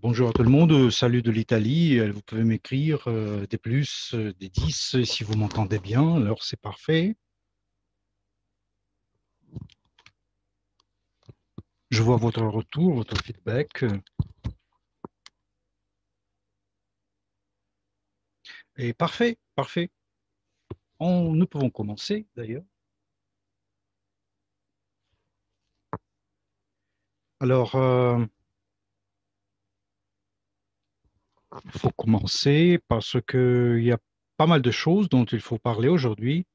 Bonjour à tout le monde, salut de l'Italie. Vous pouvez m'écrire euh, des plus, euh, des 10 si vous m'entendez bien, alors c'est parfait. Je vois votre retour, votre feedback. Et parfait, parfait. Nous pouvons commencer d'ailleurs. Alors, euh, il faut commencer parce qu'il y a pas mal de choses dont il faut parler aujourd'hui.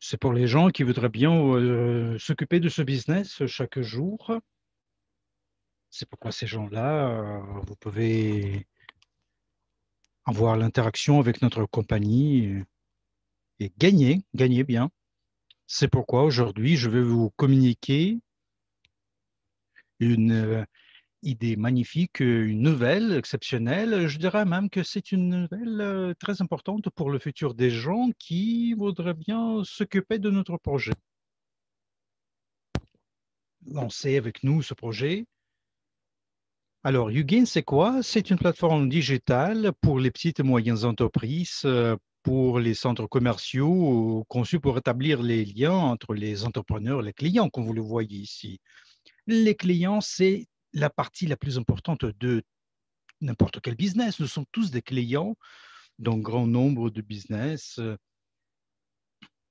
C'est pour les gens qui voudraient bien euh, s'occuper de ce business chaque jour. C'est pourquoi ces gens-là, euh, vous pouvez avoir l'interaction avec notre compagnie et gagner, gagner bien. C'est pourquoi aujourd'hui, je vais vous communiquer une euh, idée magnifique, une nouvelle exceptionnelle. Je dirais même que c'est une nouvelle euh, très importante pour le futur des gens qui voudraient bien s'occuper de notre projet. Lancer avec nous ce projet. Alors, Ugain, c'est quoi? C'est une plateforme digitale pour les petites et moyennes entreprises euh, pour les centres commerciaux conçus pour établir les liens entre les entrepreneurs et les clients, comme vous le voyez ici. Les clients, c'est la partie la plus importante de n'importe quel business. Nous sommes tous des clients d'un grand nombre de business euh,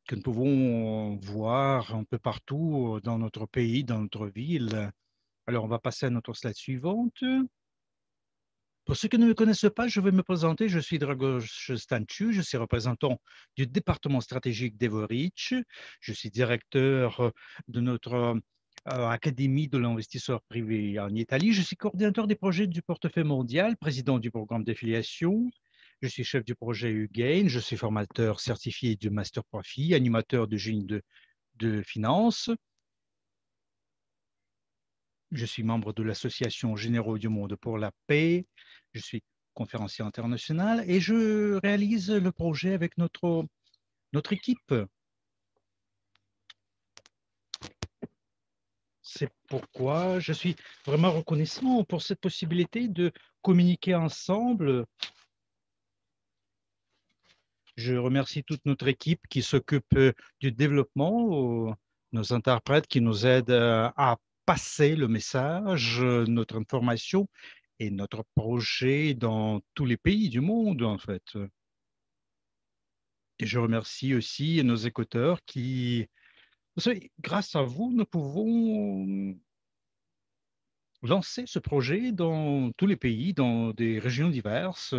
que nous pouvons voir un peu partout dans notre pays, dans notre ville. Alors, on va passer à notre slide suivante. Pour ceux qui ne me connaissent pas, je vais me présenter. Je suis Dragos Stanchu, je suis représentant du département stratégique d'Evorich. Je suis directeur de notre euh, Académie de l'investisseur privé en Italie. Je suis coordinateur des projets du portefeuille mondial, président du programme d'affiliation. Je suis chef du projet UGAIN. Je suis formateur certifié du Master Profit, animateur de génie de, de finance. Je suis membre de l'Association Généraux du Monde pour la paix. Je suis conférencier international et je réalise le projet avec notre, notre équipe. C'est pourquoi je suis vraiment reconnaissant pour cette possibilité de communiquer ensemble. Je remercie toute notre équipe qui s'occupe du développement, nos interprètes qui nous aident à passer le message, notre information et notre projet dans tous les pays du monde, en fait. Et je remercie aussi nos écouteurs qui, grâce à vous, nous pouvons lancer ce projet dans tous les pays, dans des régions diverses.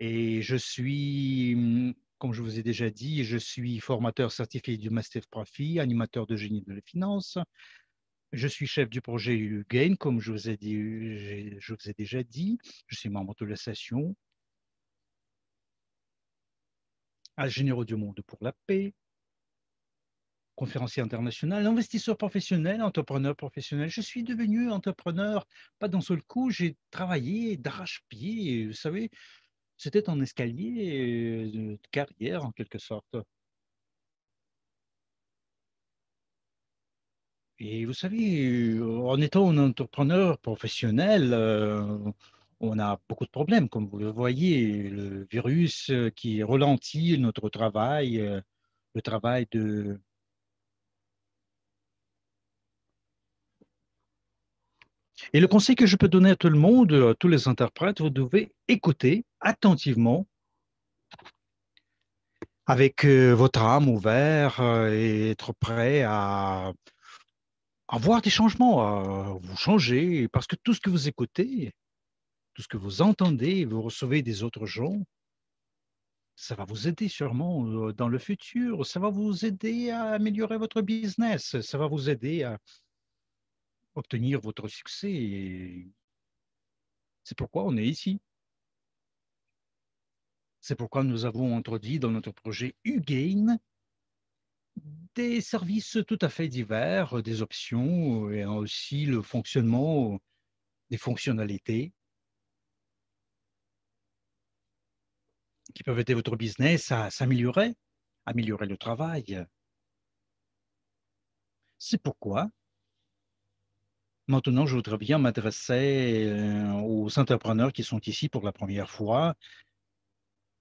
Et je suis, comme je vous ai déjà dit, je suis formateur certifié du Master Profit, animateur de génie de la finance, je suis chef du projet UGAIN, comme je vous ai, déjà dit. Je suis membre de l'association Généraux du Monde pour la paix, conférencier international, investisseur professionnel, entrepreneur professionnel. Je suis devenu entrepreneur, pas d'un seul coup, j'ai travaillé d'arrache-pied, vous savez, c'était un escalier de carrière en quelque sorte. Et vous savez, en étant un entrepreneur professionnel, euh, on a beaucoup de problèmes, comme vous le voyez, le virus qui ralentit notre travail, euh, le travail de... Et le conseil que je peux donner à tout le monde, à tous les interprètes, vous devez écouter attentivement avec euh, votre âme ouverte et être prêt à avoir des changements, vous changer, parce que tout ce que vous écoutez, tout ce que vous entendez, vous recevez des autres gens, ça va vous aider sûrement euh, dans le futur, ça va vous aider à améliorer votre business, ça va vous aider à obtenir votre succès. C'est pourquoi on est ici. C'est pourquoi nous avons introduit dans notre projet UGAIN des services tout à fait divers, des options et aussi le fonctionnement des fonctionnalités qui peuvent aider votre business à s'améliorer, améliorer le travail, C'est pourquoi maintenant je voudrais bien m'adresser euh, aux entrepreneurs qui sont ici pour la première fois,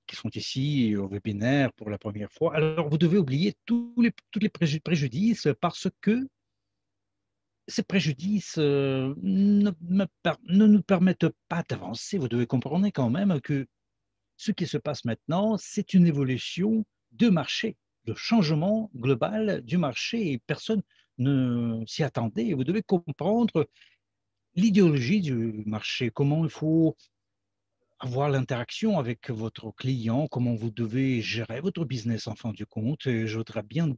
qui sont ici au webinaire pour la première fois. Alors, vous devez oublier tous les, tous préjudices parce que ces préjudices euh, ne, ne, nous permettent pas d'avancer. Vous devez comprendre quand même que ce qui se passe maintenant, c'est une évolution de marché, le changement global du marché et personne ne s'y attendait. Vous devez comprendre l'idéologie du marché, comment il faut avoir l'interaction avec votre client, comment vous devez gérer votre business en fin du compte. Et je voudrais bien vous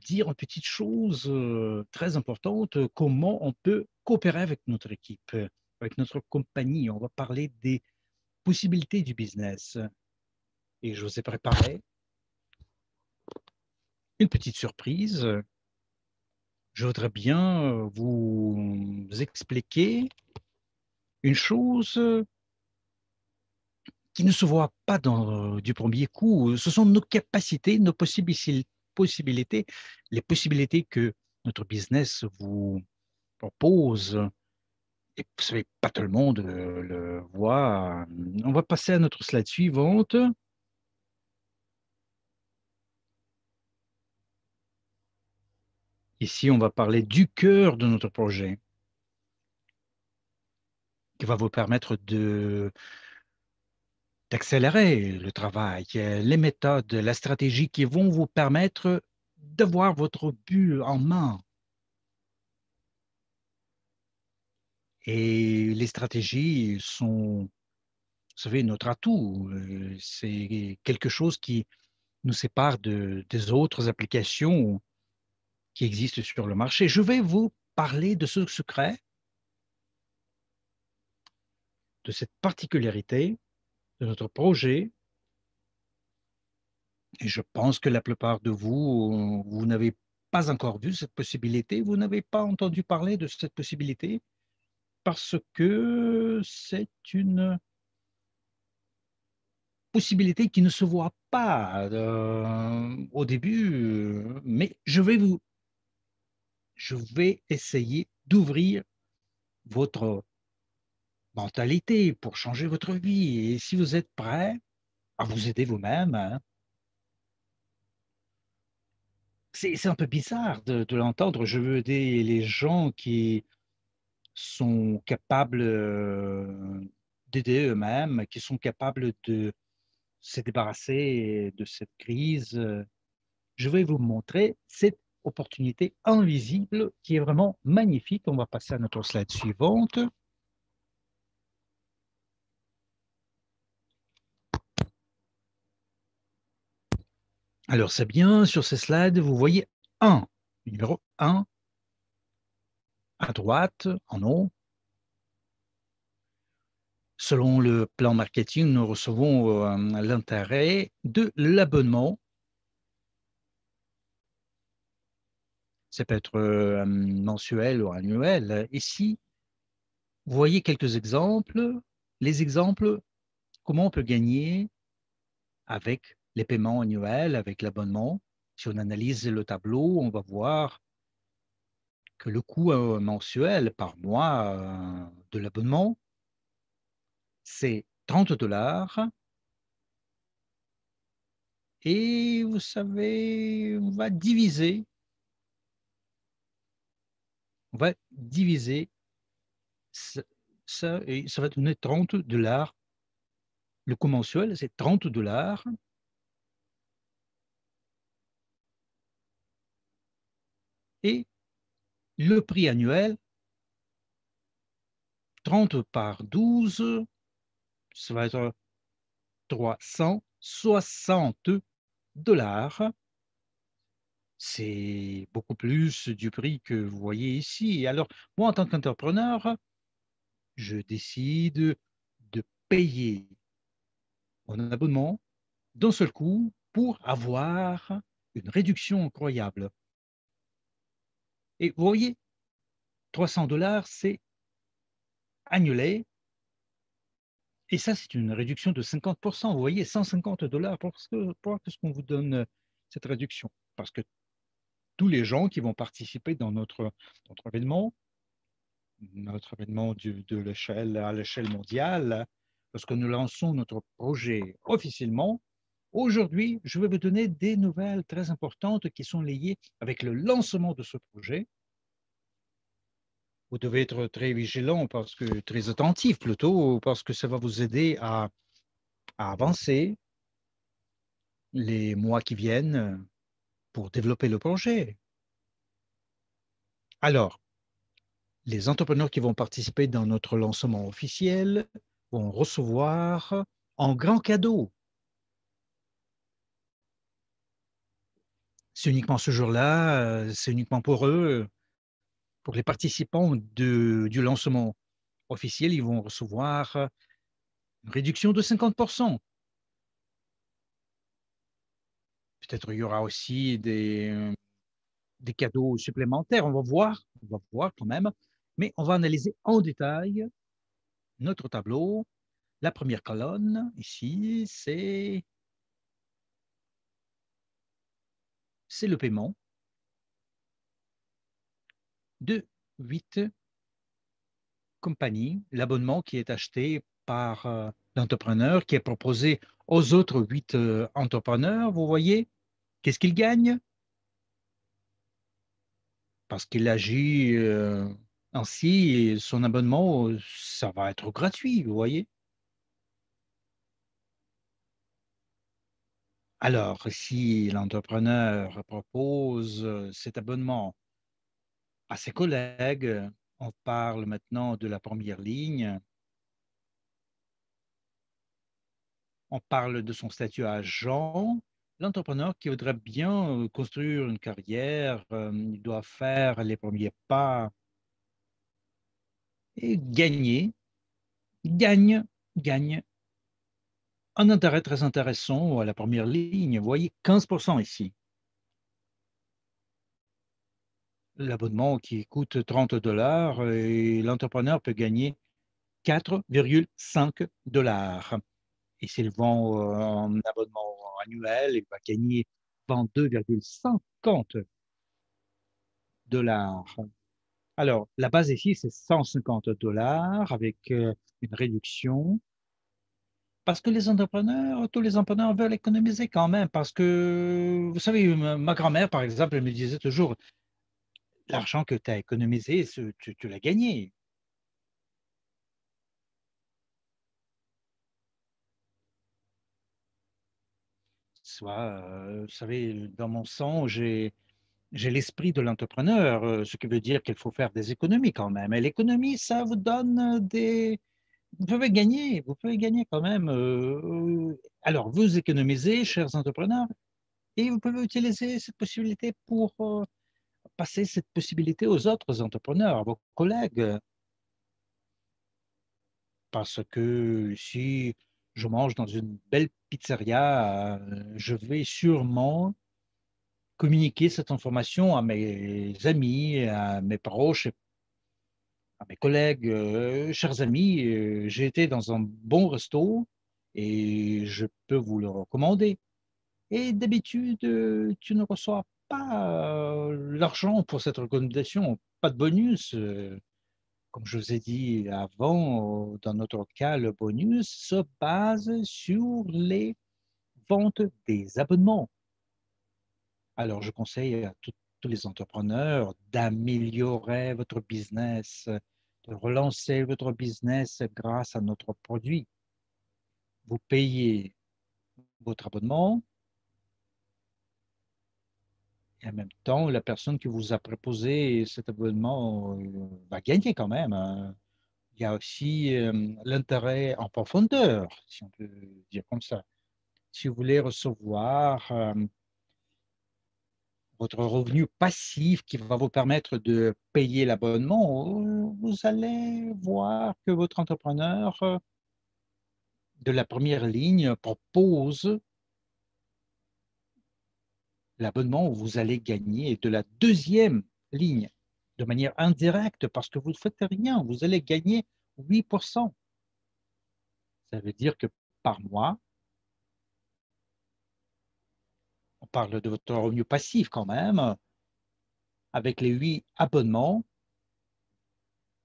dire une petite chose euh, très importante, comment on peut coopérer avec notre équipe, avec notre compagnie. On va parler des possibilités du business. Et je vous ai préparé une petite surprise. Je voudrais bien vous expliquer une chose qui ne se voit pas dans, du premier coup. Ce sont nos capacités, nos possibilités, les possibilités que notre business vous propose et vous savez, pas tout le monde le, voit. On va passer à notre slide suivante. Ici, on va parler du cœur de notre projet qui va vous permettre de d'accélérer le travail, les méthodes, la stratégie qui vont vous permettre d'avoir votre but en main, Et les stratégies sont, vous savez, notre atout. Euh, c'est quelque chose qui nous sépare de, des autres applications qui existent sur le marché. Je vais vous parler de ce secret, de cette particularité de notre projet. Et je pense que la plupart de vous, vous n'avez pas encore vu cette possibilité, vous n'avez pas entendu parler de cette possibilité parce que c'est une possibilité qui ne se voit pas euh, au début, mais je vais vous, je vais essayer d'ouvrir votre mentalité pour changer votre vie. Et si vous êtes prêt à vous aider vous-même, hein, c'est un peu bizarre de, de l'entendre. Je veux aider les gens qui sont capables d'aider eux-mêmes, qui sont capables de se débarrasser de cette crise. Je vais vous montrer cette opportunité invisible qui est vraiment magnifique. On va passer à notre slide suivante. Alors, c'est bien, sur ces slides, vous voyez un, numéro 1, à droite, en haut. Selon le plan marketing, nous recevons euh, l'intérêt de l'abonnement. Ça peut être euh, mensuel ou annuel. Ici, vous voyez quelques exemples. Les exemples, comment on peut gagner avec les paiements annuels, avec l'abonnement. Si on analyse le tableau, on va voir que le coût euh, mensuel par mois euh, de l'abonnement, c'est 30 dollars. Et vous savez, on va diviser, on va diviser ça, et ça va donner 30 dollars. Le coût mensuel, c'est 30 dollars. Et le prix annuel, 30 par 12, ça va être 360 dollars. C'est beaucoup plus du prix que vous voyez ici. Alors, moi, en tant qu'entrepreneur, je décide de payer mon abonnement d'un seul coup pour avoir une réduction incroyable. Et vous voyez, 300 dollars, c'est annulé. Et ça, c'est une réduction de 50%. Vous voyez, 150 dollars. Pourquoi est-ce qu'on vous donne cette réduction Parce que tous les gens qui vont participer dans notre, notre événement, notre événement à l'échelle mondiale, lorsque nous lançons notre projet officiellement. Aujourd'hui, je vais vous donner des nouvelles très importantes qui sont liées avec le lancement de ce projet. Vous devez être très vigilant parce que très attentif plutôt parce que ça va vous aider à, avancer les mois qui viennent pour développer le projet. Alors, les entrepreneurs qui vont participer dans notre lancement officiel vont recevoir en grand cadeau. C'est uniquement ce jour-là, euh, c'est uniquement pour eux, pour les participants du lancement officiel, ils vont recevoir une réduction de 50%. Peut-être il y aura aussi des, des cadeaux supplémentaires. On va voir, on va voir quand même, mais on va analyser en détail notre tableau. La première colonne, ici, c'est c'est le paiement de huit compagnies, l'abonnement qui est acheté par euh, l'entrepreneur, qui est proposé aux autres huit euh, entrepreneurs. Vous voyez, qu'est-ce qu'il gagne? Parce qu'il agit euh, ainsi, son abonnement, ça va être gratuit, vous voyez. Alors, si l'entrepreneur propose cet abonnement à ses collègues, on parle maintenant de la première ligne, on parle de son statut agent, l'entrepreneur qui voudrait bien construire une carrière, doit faire les premiers pas et gagner, gagne, gagne un intérêt très intéressant à la première ligne. Vous voyez, 15% ici. L'abonnement qui coûte 30 dollars et l'entrepreneur peut gagner 4,5 dollars. Et s'il vend un abonnement annuel, il va gagner 22,50 dollars. Alors, la base ici, c'est 150 dollars avec euh, une réduction. Parce que les entrepreneurs, tous les entrepreneurs veulent économiser quand même. Parce que, vous savez, ma grand-mère, par exemple, elle me disait toujours, l'argent que tu as économisé, tu, l'as gagné. Soit, euh, vous savez, dans mon sang, j'ai j'ai l'esprit de l'entrepreneur, euh, ce qui veut dire qu'il faut faire des économies quand même. Et l'économie, ça vous donne des... Vous pouvez gagner, vous pouvez gagner quand même. Euh, alors, vous économisez, chers entrepreneurs, et vous pouvez utiliser cette possibilité pour euh, passer cette possibilité aux autres entrepreneurs, à vos collègues. Parce que si je mange dans une belle pizzeria, je vais sûrement communiquer cette information à mes amis, à mes proches, mes collègues, euh, chers amis. Euh, j'ai été dans un bon resto et je peux vous le recommander. Et d'habitude, euh, tu ne reçois pas l'argent pour cette recommandation, pas de bonus. Comme je vous ai dit avant, dans notre cas, le bonus se base sur les ventes des abonnements. Alors, je conseille à tous les entrepreneurs d'améliorer votre business, de relancer votre business grâce à notre produit. Vous payez votre abonnement et en même temps, la personne qui vous a proposé cet abonnement euh, va gagner quand même. Hein. Il y a aussi euh, l'intérêt en profondeur, si on peut dire comme ça. Si vous voulez recevoir euh, votre revenu passif qui va vous permettre de payer l'abonnement, vous allez voir que votre entrepreneur de la première ligne propose l'abonnement où vous allez gagner de la deuxième ligne de manière indirecte parce que vous ne faites rien, vous allez gagner 8%. Ça veut dire que par mois, on parle de votre revenu passif quand même, avec les huit abonnements,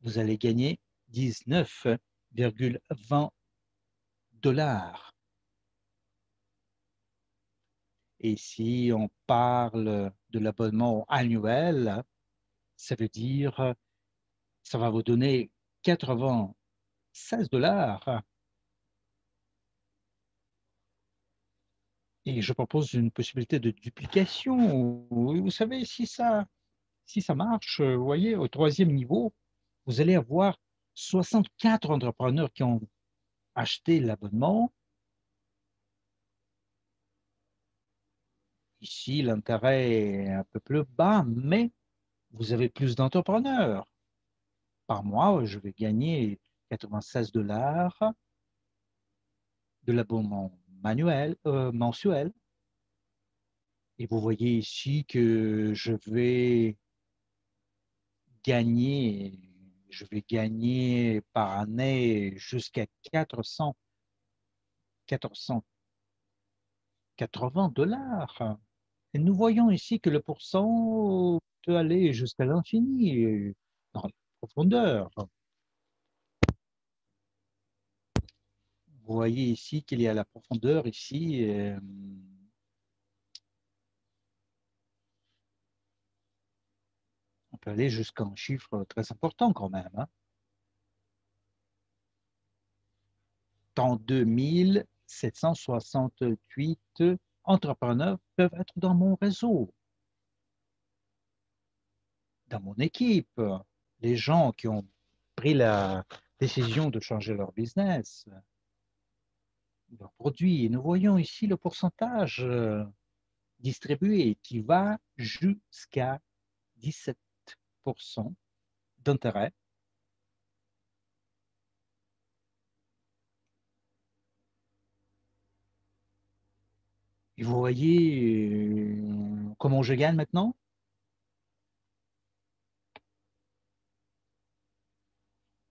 vous allez gagner 19,20 dollars. Et si on parle de l'abonnement annuel, ça veut dire ça va vous donner 96 dollars. Et je propose une possibilité de duplication. Vous savez, si ça, si ça marche, vous voyez, au troisième niveau, vous allez avoir 64 entrepreneurs qui ont acheté l'abonnement. Ici, l'intérêt est un peu plus bas, mais vous avez plus d'entrepreneurs. Par mois, je vais gagner 96 dollars de l'abonnement manuel, euh, mensuel. Et vous voyez ici que je vais gagner, je vais gagner par année jusqu'à 400, 480 dollars. Et nous voyons ici que le pourcent peut aller jusqu'à l'infini dans la profondeur. Vous voyez ici qu'il y a la profondeur ici. Euh, on peut aller jusqu'à un chiffre très important quand même. Hein. 32 768 entrepreneurs peuvent être dans mon réseau, dans mon équipe, les gens qui ont pris la décision de changer leur business, leurs. Et nous voyons ici le pourcentage euh, distribué qui va jusqu'à 17% d'intérêt. Et vous voyez euh, comment je gagne maintenant?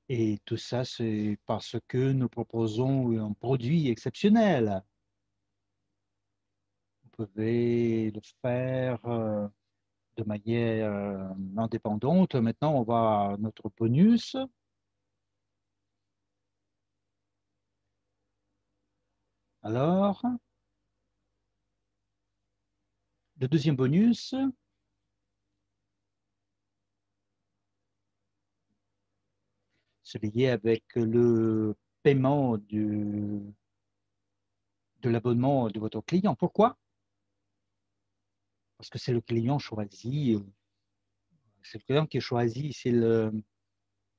Et tout ça, c'est parce que nous proposons un produit exceptionnel. Vous pouvez le faire euh, de manière euh, indépendante. Maintenant, on va à notre bonus. Alors, le deuxième bonus, c'est lié avec le paiement du, de l'abonnement de votre client. Pourquoi? Parce que c'est le client choisi, c'est le client qui est choisi, s'il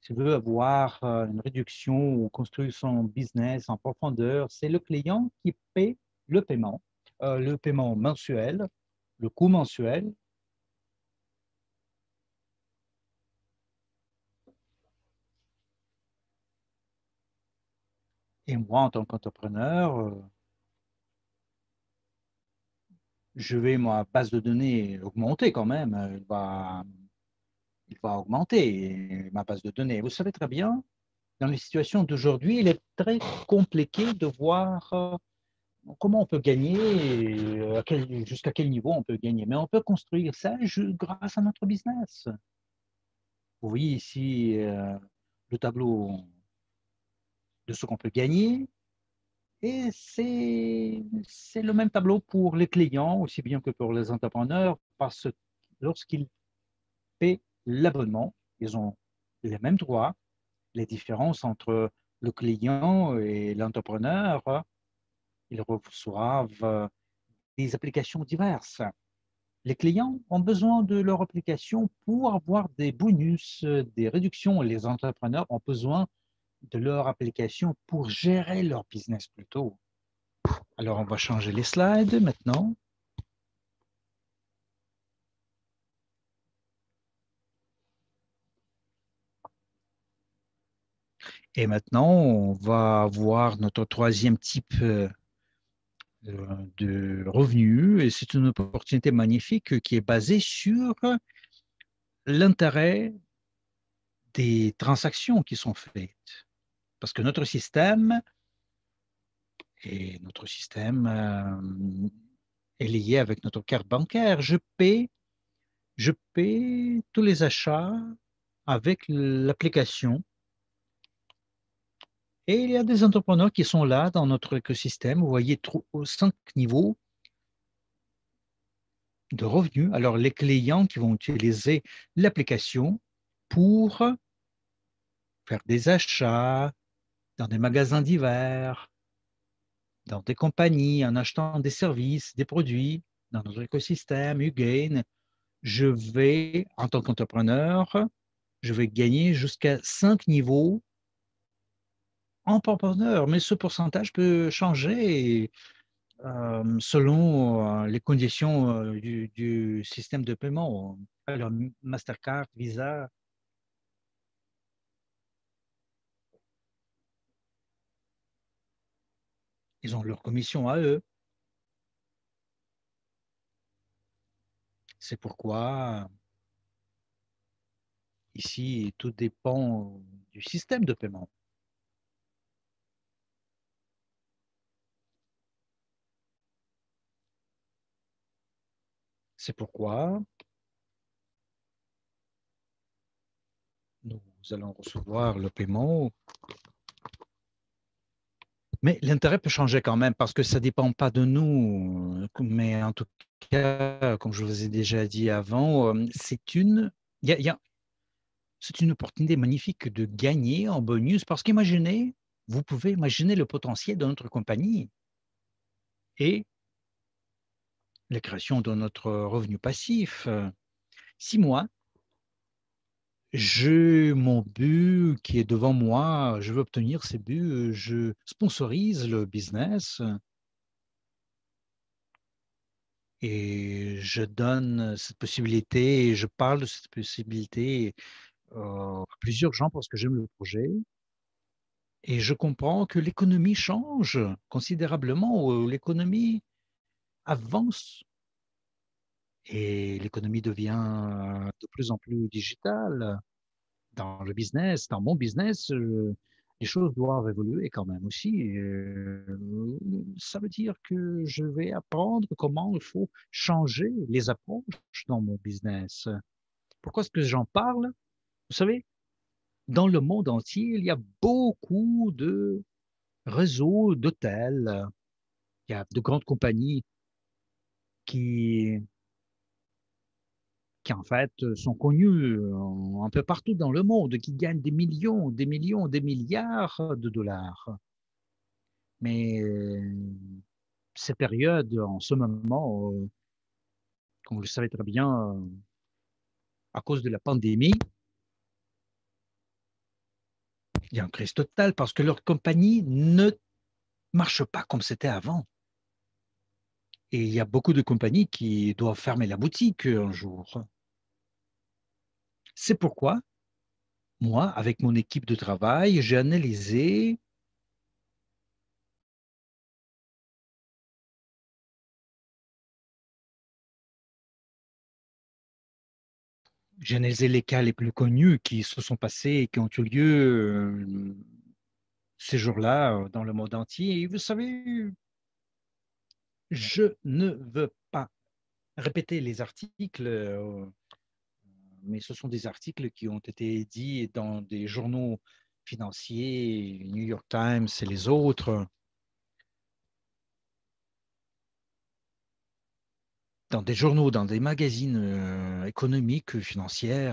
veut avoir une réduction ou construire son business en profondeur, c'est le client qui paie le paiement, euh, le paiement mensuel, le coût mensuel Et moi, en tant qu'entrepreneur, euh, je vais, ma base de données augmenter quand même. Il va, il va augmenter ma base de données. Vous savez très bien, dans les situations d'aujourd'hui, il est très compliqué de voir euh, comment on peut gagner, euh, jusqu'à quel niveau on peut gagner. Mais on peut construire ça grâce à notre business. Vous voyez ici le tableau de ce qu'on peut gagner. Et c'est le même tableau pour les clients, aussi bien que pour les entrepreneurs, parce que lorsqu'ils paient l'abonnement, ils ont les mêmes droits. Les différences entre le client et l'entrepreneur, ils reçoivent des applications diverses. Les clients ont besoin de leur application pour avoir des bonus, des réductions. Les entrepreneurs ont besoin de leur application pour gérer leur business plutôt. Alors, on va changer les slides maintenant. Et maintenant, on va voir notre troisième type euh, de revenu. Et c'est une opportunité magnifique qui est basée sur l'intérêt des transactions qui sont faites. Parce que notre système, et notre système euh, est lié avec notre carte bancaire. Je paie je paie tous les achats avec l'application. Et il y a des entrepreneurs qui sont là dans notre écosystème. Vous voyez cinq niveaux de revenus. Alors, les clients qui vont utiliser l'application pour faire des achats dans des magasins divers, dans des compagnies, en achetant des services, des produits dans notre écosystème, Ugain, je vais, en tant qu'entrepreneur, je vais gagner jusqu'à cinq niveaux en entrepreneur, mais ce pourcentage peut changer euh, selon euh, les conditions euh, du, du, système de paiement. Alors, Mastercard, Visa. Ils ont leur commission à eux. C'est pourquoi ici, tout dépend du système de paiement. C'est pourquoi nous allons recevoir le paiement. Mais l'intérêt peut changer quand même parce que ça ne dépend pas de nous. Mais en tout cas, comme je vous ai déjà dit avant, euh, c'est une, c'est une opportunité magnifique de gagner en bonus parce qu'imaginez, vous pouvez imaginer le potentiel de notre compagnie. Et la création de notre revenu passif. Si moi, j'ai mon but qui est devant moi, je veux obtenir ces buts, je sponsorise le business et je donne cette possibilité, je parle de cette possibilité à plusieurs gens parce que j'aime le projet. Et je comprends que l'économie change considérablement, l'économie avance et l'économie devient de plus en plus digitale. Dans le business, dans mon business, les choses doivent évoluer quand même aussi. ça veut dire que je vais apprendre comment il faut changer les approches dans mon business. Pourquoi est-ce que j'en parle? Vous savez, dans le monde entier, il y a beaucoup de réseaux d'hôtels. Il y a de grandes compagnies qui, qui en fait sont connus un peu partout dans le monde, qui gagnent des millions, des millions, des milliards de dollars. Mais ces périodes, en ce moment, comme vous le savez très bien, à cause de la pandémie, il y a une crise totale parce que leur compagnie ne marche pas comme c'était avant. Et il y a beaucoup de compagnies qui doivent fermer la boutique un jour. C'est pourquoi, moi, avec mon équipe de travail, j'ai analysé j'ai analysé les cas les plus connus qui se sont passés et qui ont eu lieu euh, ces jours-là euh, dans le monde entier. Et vous savez, je ne veux pas répéter les articles, euh, mais ce sont des articles qui ont été dits dans des journaux financiers, New York Times et les autres. dans des journaux, dans des magazines euh, économiques, financiers.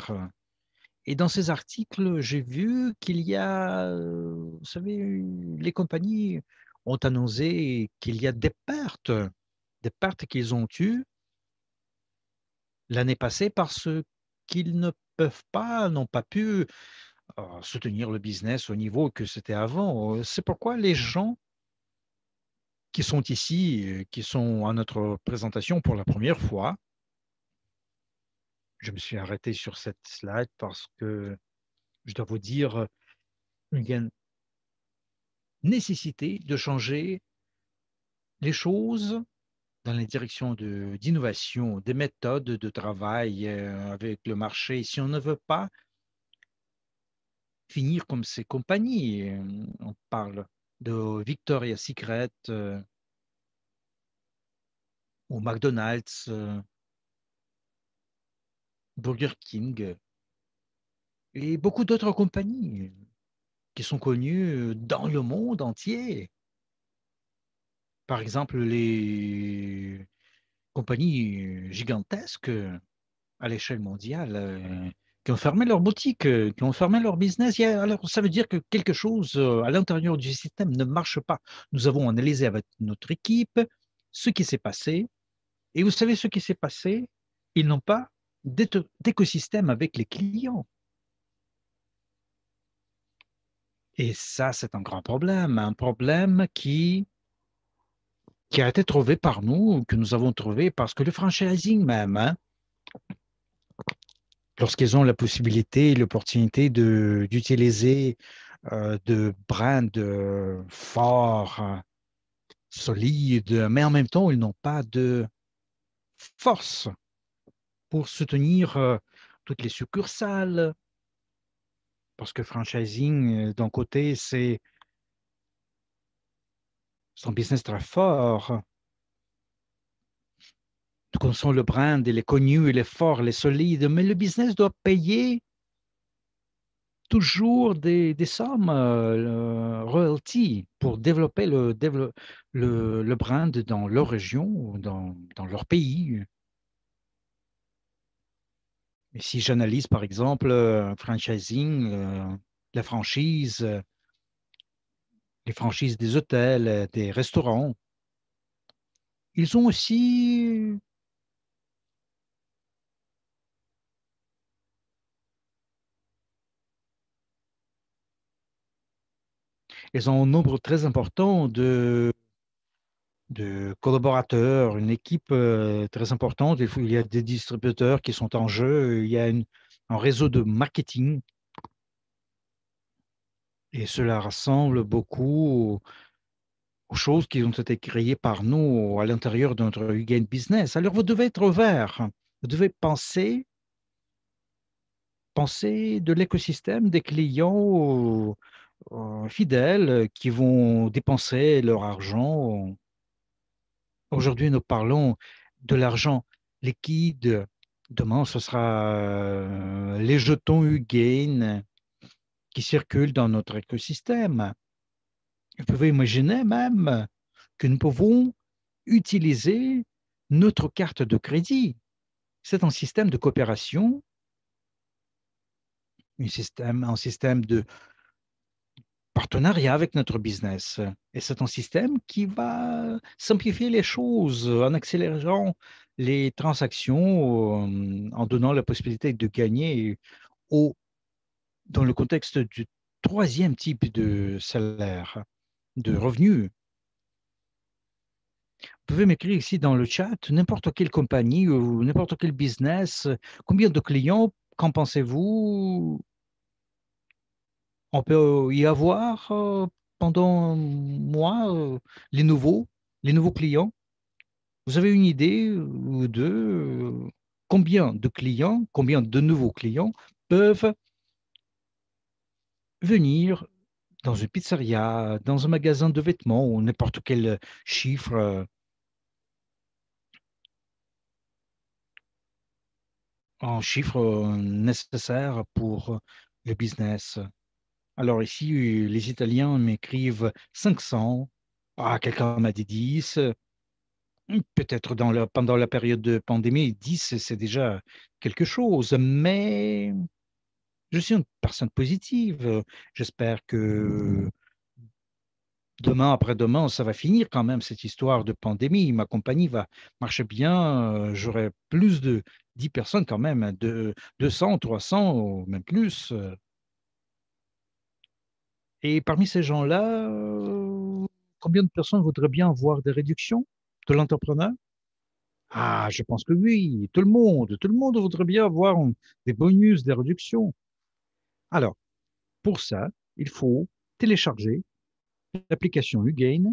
Et dans ces articles, j'ai vu qu'il y a, euh, vous savez, les compagnies ont annoncé qu'il y a des pertes, des pertes qu'ils ont eues l'année passée parce qu'ils ne peuvent pas, n'ont pas pu euh, soutenir le business au niveau que c'était avant. C'est pourquoi les gens qui sont ici, qui sont à notre présentation pour la première fois, je me suis arrêté sur cette slide parce que je dois vous dire, une nécessité de changer les choses dans la direction d'innovation, des méthodes de travail euh, avec le marché. Si on ne veut pas finir comme ces compagnies, euh, on parle de Victoria's Secret euh, ou McDonald's, Burger King et beaucoup d'autres compagnies qui sont connues dans le monde entier. Par exemple, les compagnies gigantesques à l'échelle mondiale euh, qui ont fermé leur boutique, euh, qui ont fermé leur business. Alors, ça veut dire que quelque chose euh, à l'intérieur du système ne marche pas. Nous avons analysé avec notre équipe ce qui s'est passé. Et vous savez ce qui s'est passé? Ils n'ont pas d'écosystème avec les clients. Et ça, c'est un grand problème, un problème qui, qui a été trouvé par nous, que nous avons trouvé parce que le franchising même, hein, lorsqu'ils ont la possibilité, l'opportunité d'utiliser euh, de brands euh, forts, solides, mais en même temps, ils n'ont pas de force pour soutenir euh, toutes les succursales. Parce que franchising, d'un côté, c'est son business très fort. Nous connaissons le brand, il est connu, il est fort, il est solide, mais le business doit payer toujours des, sommes euh, royalty pour développer le, brand dans leur région, dans, leur pays. Et si j'analyse par exemple un franchising, euh, la franchise, euh, les franchises des hôtels, des restaurants, ils ont aussi Ils ont un nombre très important de, de collaborateurs, une équipe euh, très importante. Il, y a des distributeurs qui sont en jeu, il y a un réseau de marketing. Et cela rassemble beaucoup aux, choses qui ont été créées par nous à l'intérieur de notre Hugain Business. Alors, vous devez être ouvert. Vous devez penser, penser de l'écosystème des clients fidèles qui vont dépenser leur argent. Aujourd'hui, nous parlons de l'argent liquide. Demain, ce sera euh, les jetons Hugain qui circulent dans notre écosystème. Vous pouvez imaginer même que nous pouvons utiliser notre carte de crédit. C'est un système de coopération, un système, un système de partenariat avec notre business. Et c'est un système qui va simplifier les choses en accélérant les transactions, euh, en donnant la possibilité de gagner au, dans le contexte du troisième type de salaire, de revenus. Vous pouvez m'écrire ici dans le chat n'importe quelle compagnie ou n'importe quel business, combien de clients, qu'en pensez-vous? On peut y avoir euh, pendant moi euh, les nouveaux, les nouveaux clients. Vous avez une idée ou deux euh, combien de clients, combien de nouveaux clients peuvent venir dans une pizzeria, dans un magasin de vêtements ou n'importe quel chiffre en chiffre nécessaire pour le business. Alors ici, les Italiens m'écrivent 500. Ah, quelqu'un m'a dit 10. Hum, peut-être pendant la période de pandémie, 10, c'est déjà quelque chose. Mais je suis une personne positive. J'espère que demain, après-demain, ça va finir quand même, cette histoire de pandémie. Ma compagnie va marcher bien. J'aurai plus de 10 personnes quand même, de 200, 300 ou même plus. Et parmi ces gens-là, euh, combien de personnes voudraient bien avoir des réductions de l'entrepreneur? Ah, je pense que oui, tout le monde, tout le monde voudrait bien avoir des bonus, des réductions. Alors, pour ça, il faut télécharger l'application Ugain.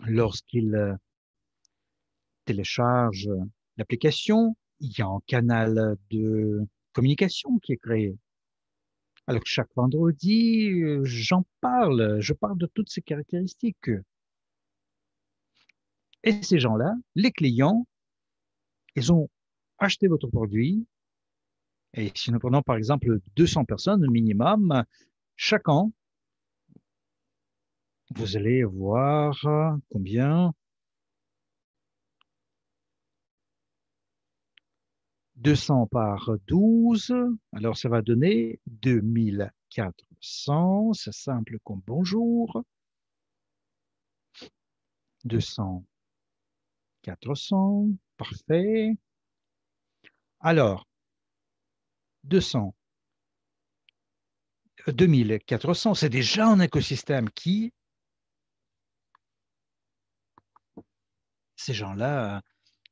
Lorsqu'il euh, télécharge l'application, il y a un canal de communication qui est créé alors chaque vendredi, j'en parle, je parle de toutes ces caractéristiques. Et ces gens-là, les clients, ils ont acheté votre produit, Et si nous prenons par exemple 200 personnes minimum, chaque an, vous allez voir combien 200 par 12, alors ça va donner 2400, c'est simple comme bonjour. 200, 400, parfait. Alors, 200, 2400, c'est déjà un écosystème qui, ces gens-là,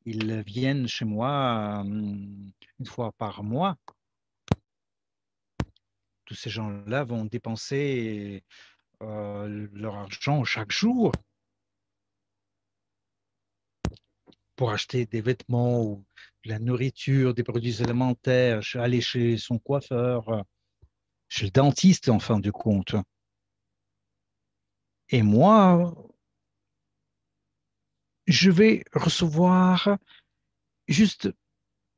ils viennent chez moi hum, une fois par mois. Tous ces gens-là vont dépenser euh, leur argent chaque jour pour acheter des vêtements ou la nourriture, des produits alimentaires, aller chez son coiffeur, chez le dentiste en fin de compte. Et moi, je vais recevoir juste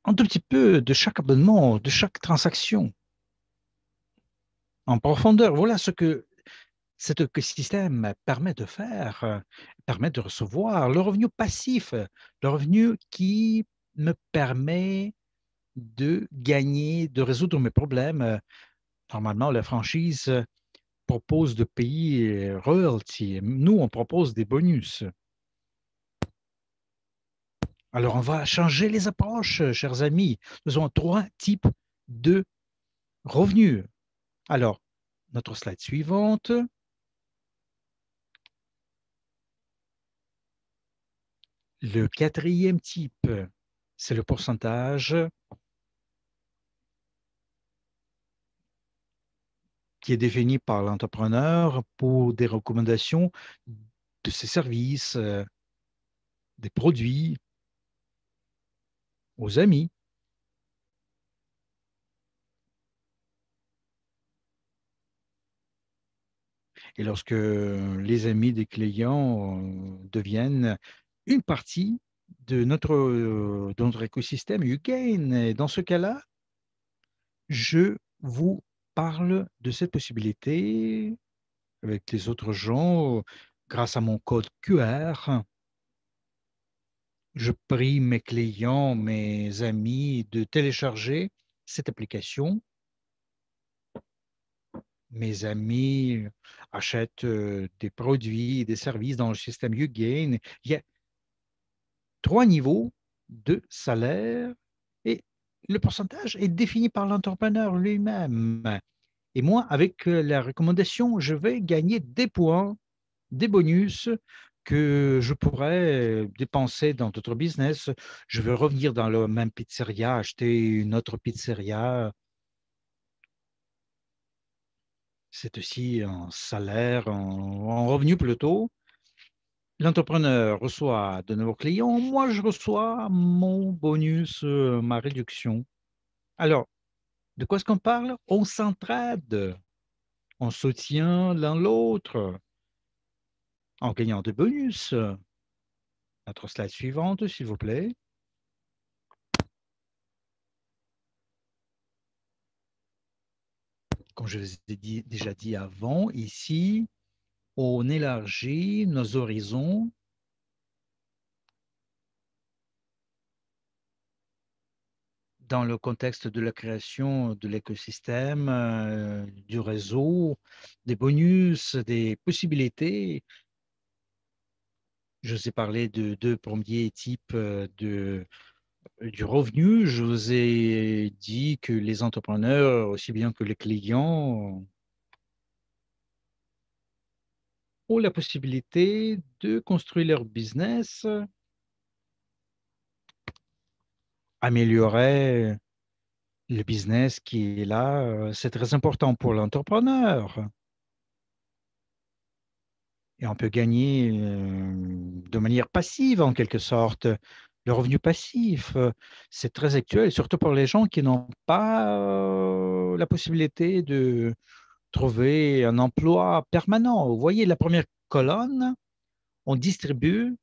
un tout petit peu de chaque abonnement, de chaque transaction en profondeur. Voilà ce que cet écosystème permet de faire, permet de recevoir le revenu passif, le revenu qui me permet de gagner, de résoudre mes problèmes. Normalement, la franchise propose de payer royalty. Nous, on propose des bonus. Alors, on va changer les approches, chers amis. Nous avons trois types de revenus. Alors, notre slide suivante. Le quatrième type, c'est le pourcentage qui est défini par l'entrepreneur pour des recommandations de ses services, euh, des produits, aux amis. Et lorsque les amis des clients euh, deviennent une partie de notre, euh, notre écosystème UGain, dans ce cas-là, je vous parle de cette possibilité avec les autres gens grâce à mon code QR je prie mes clients, mes amis de télécharger cette application. Mes amis achètent euh, des produits des services dans le système YouGain. Il trois niveaux de salaire et le pourcentage est défini par l'entrepreneur lui-même. Et moi, avec euh, la recommandation, je vais gagner des points, des bonus que je pourrais dépenser dans d'autres business. Je veux revenir dans la même pizzeria, acheter une autre pizzeria. C'est aussi un salaire, un, revenu plutôt. L'entrepreneur reçoit de nouveaux clients, moi je reçois mon bonus, euh, ma réduction. Alors, de quoi est-ce qu'on parle? On s'entraide, on soutient l'un l'autre en gagnant de bonus. Notre slide suivante, s'il vous plaît. Comme je vous ai déjà dit avant, ici, on élargit nos horizons dans le contexte de la création de l'écosystème, euh, du réseau, des bonus, des possibilités je vous ai parlé de deux premiers types euh, de, du revenu. Je vous ai dit que les entrepreneurs, aussi bien que les clients, la possibilité de construire leur business, améliorer le business qui est là. Euh, c'est très important pour l'entrepreneur et on peut gagner de manière passive en quelque sorte. Le revenu passif, c'est très actuel, surtout pour les gens qui n'ont pas la possibilité de trouver un emploi permanent. Vous voyez la première colonne, on distribue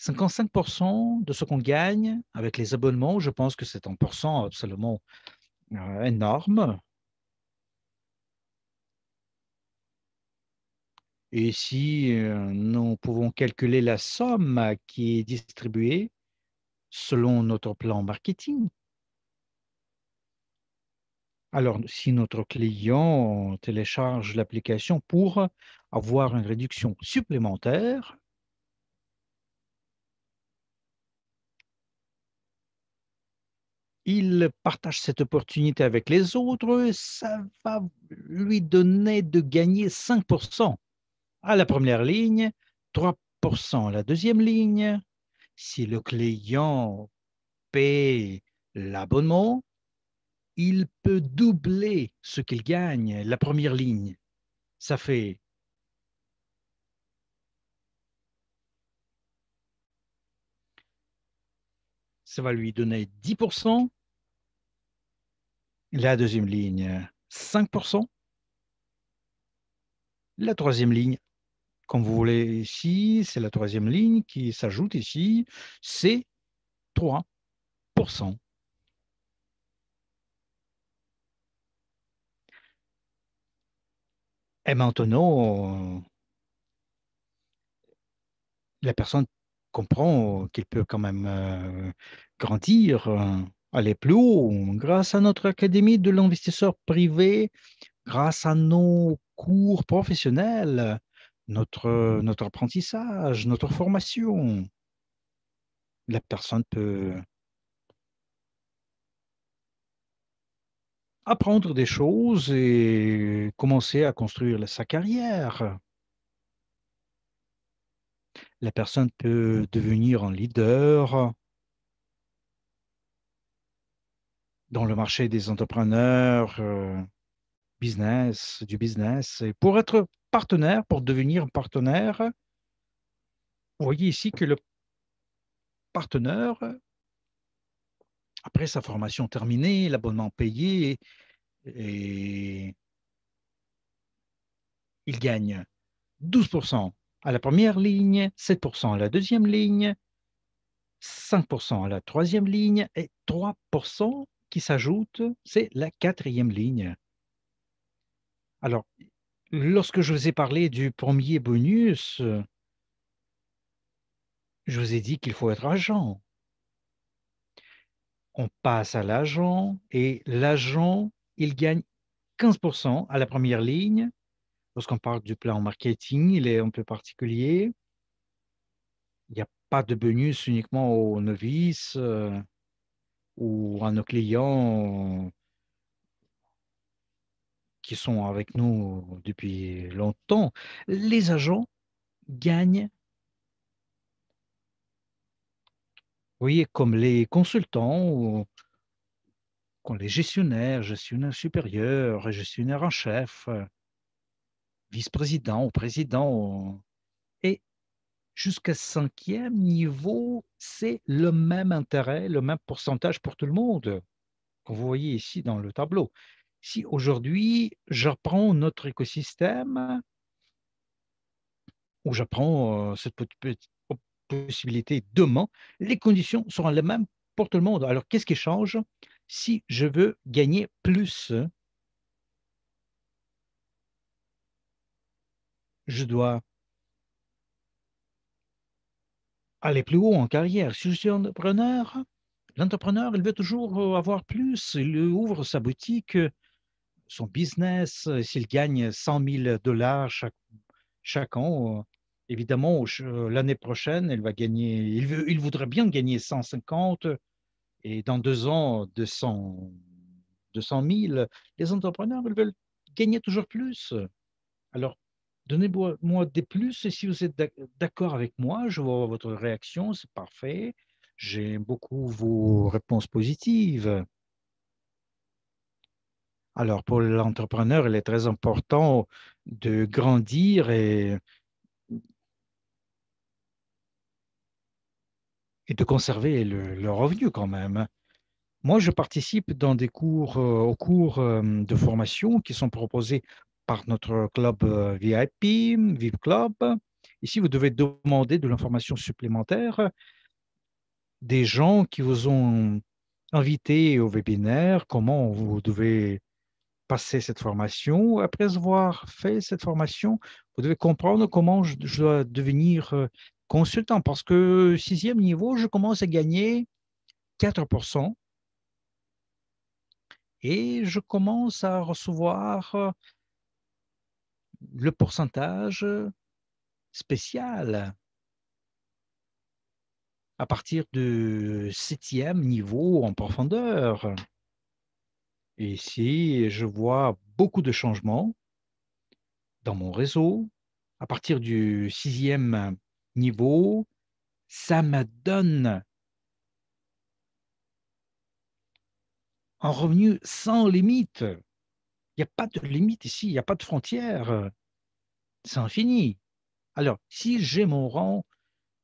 55% de ce qu'on gagne avec les abonnements. Je pense que c'est un pourcent absolument euh, énorme. Et ici, euh, nous pouvons calculer la somme qui est distribuée selon notre plan marketing. Alors, si notre client télécharge l'application pour avoir une réduction supplémentaire, il partage cette opportunité avec les autres, ça va lui donner de gagner 5% à la première ligne, 3% à la deuxième ligne. Si le client paie l'abonnement, il peut doubler ce qu'il gagne, la première ligne. Ça fait ça va lui donner 10%. La deuxième ligne, 5%. La troisième ligne, comme vous voulez ici, c'est la troisième ligne qui s'ajoute ici, c'est 3%. Et maintenant, la personne comprend qu'il peut quand même euh, grandir, euh, aller plus haut grâce à notre Académie de l'investisseur privé, grâce à nos cours professionnels, notre, notre apprentissage, notre formation. La personne peut apprendre des choses et commencer à construire sa carrière. La personne peut devenir un leader dans le marché des entrepreneurs, euh, business, du business. Et pour être partenaire, pour devenir partenaire, vous voyez ici que le partenaire après sa formation terminée, l'abonnement payé, il gagne 12% à la première ligne, 7% à la deuxième ligne, 5% à la troisième ligne et 3% qui s'ajoutent, c'est la quatrième ligne. Alors, lorsque je vous ai parlé du premier bonus, je vous ai dit qu'il faut être agent on passe à l'agent et l'agent, il gagne 15% à la première ligne. Lorsqu'on parle du plan marketing, il est un peu particulier. Il n'y a pas de bonus uniquement aux novices euh, ou à nos clients qui sont avec nous depuis longtemps. Les agents gagnent voyez, comme les consultants ou comme les gestionnaires, gestionnaires supérieurs, gestionnaires en chef, vice-président ou président. Et jusqu'à cinquième niveau, c'est le même intérêt, le même pourcentage pour tout le monde, comme vous voyez ici dans le tableau. Si aujourd'hui, j'apprends notre écosystème, ou j'apprends euh, cette petite, possibilité demain, les conditions seront les mêmes pour tout le monde. Alors, qu'est-ce qui change si je veux gagner plus? Je dois aller plus haut en carrière. Si je suis entrepreneur, l'entrepreneur, il veut toujours avoir plus. Il ouvre sa boutique, son business. S'il gagne 100 000 dollars chaque, chaque an, évidemment, l'année prochaine, elle va gagner, il, il, voudrait bien gagner 150 et dans deux ans, 200, 200 000. Les entrepreneurs, ils veulent gagner toujours plus. Alors, donnez-moi des plus et si vous êtes d'accord avec moi, je vois votre réaction, c'est parfait. J'aime beaucoup vos réponses positives. Alors, pour l'entrepreneur, il est très important de grandir et et de conserver le, revenu quand même. Moi, je participe dans des cours, euh, aux cours euh, de formation qui sont proposés par notre club euh, VIP, VIP Club. Ici, vous devez demander de l'information supplémentaire des gens qui vous ont invité au webinaire, comment vous devez passer cette formation. Après avoir fait cette formation, vous devez comprendre comment je, dois devenir consultant parce que sixième niveau, je commence à gagner 4% et je commence à recevoir euh, le pourcentage spécial à partir de septième niveau en profondeur. Ici, je vois beaucoup de changements dans mon réseau. À partir du sixième niveau, ça me donne un revenu sans limite. Il n'y a pas de limite ici, il n'y a pas de frontière. C'est infini. Alors, si j'ai mon rang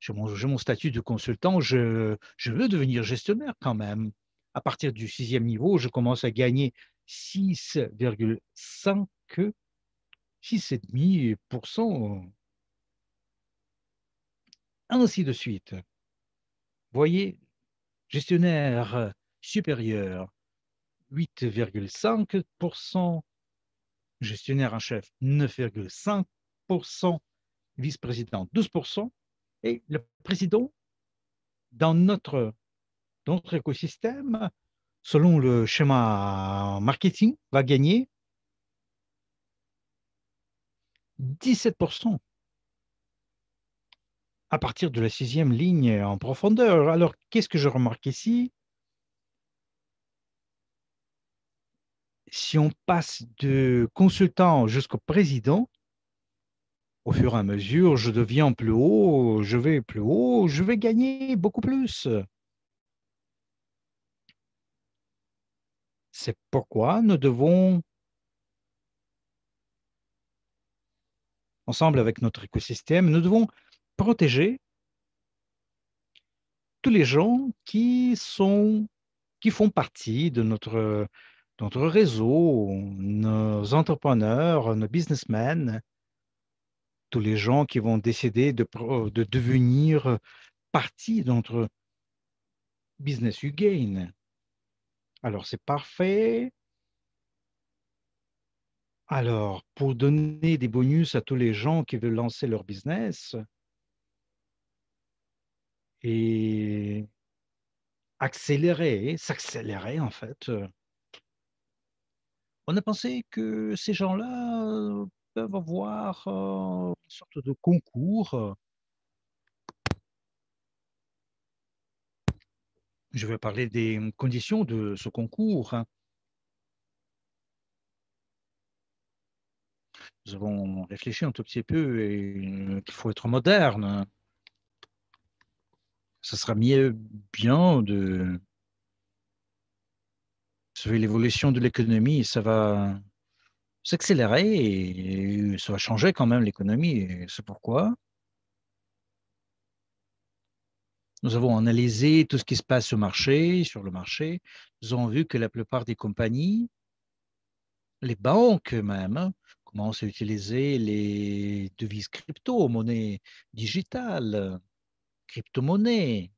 j'ai mon, statut de consultant, je, veux devenir gestionnaire quand même. À partir du sixième niveau, je commence à gagner 6,5, 6,5%, ainsi de suite. Voyez, gestionnaire supérieur, 8,5%, gestionnaire en chef, 9,5%, vice-président, 12%, et le président, dans notre, notre écosystème, selon le schéma marketing, va gagner 17% à partir de la sixième ligne en profondeur. Alors, qu'est-ce que je remarque ici? Si on passe de consultant jusqu'au président, au fur et à mesure, je deviens plus haut, je vais plus haut, je vais gagner beaucoup plus. C'est pourquoi nous devons, ensemble avec notre écosystème, nous devons protéger tous les gens qui sont qui font partie de notre, notre réseau, nos entrepreneurs, nos businessmen, tous les gens qui vont décider de, de devenir partie de notre business you gain. Alors, c'est parfait. Alors, pour donner des bonus à tous les gens qui veulent lancer leur business et accélérer, s'accélérer en fait, on a pensé que ces gens-là peuvent avoir une sorte de concours. Je vais parler des conditions de ce concours. Hein. Nous avons réfléchi un tout petit peu et qu'il faut être moderne. Ce sera mieux bien de l'évolution de l'économie, ça va s'accélérer et ça va changer quand même l'économie. C'est pourquoi nous avons analysé tout ce qui se passe au marché, sur le marché. Nous avons vu que la plupart des compagnies, les banques même, commencent à utiliser les devises crypto, monnaie digitale, crypto-monnaie.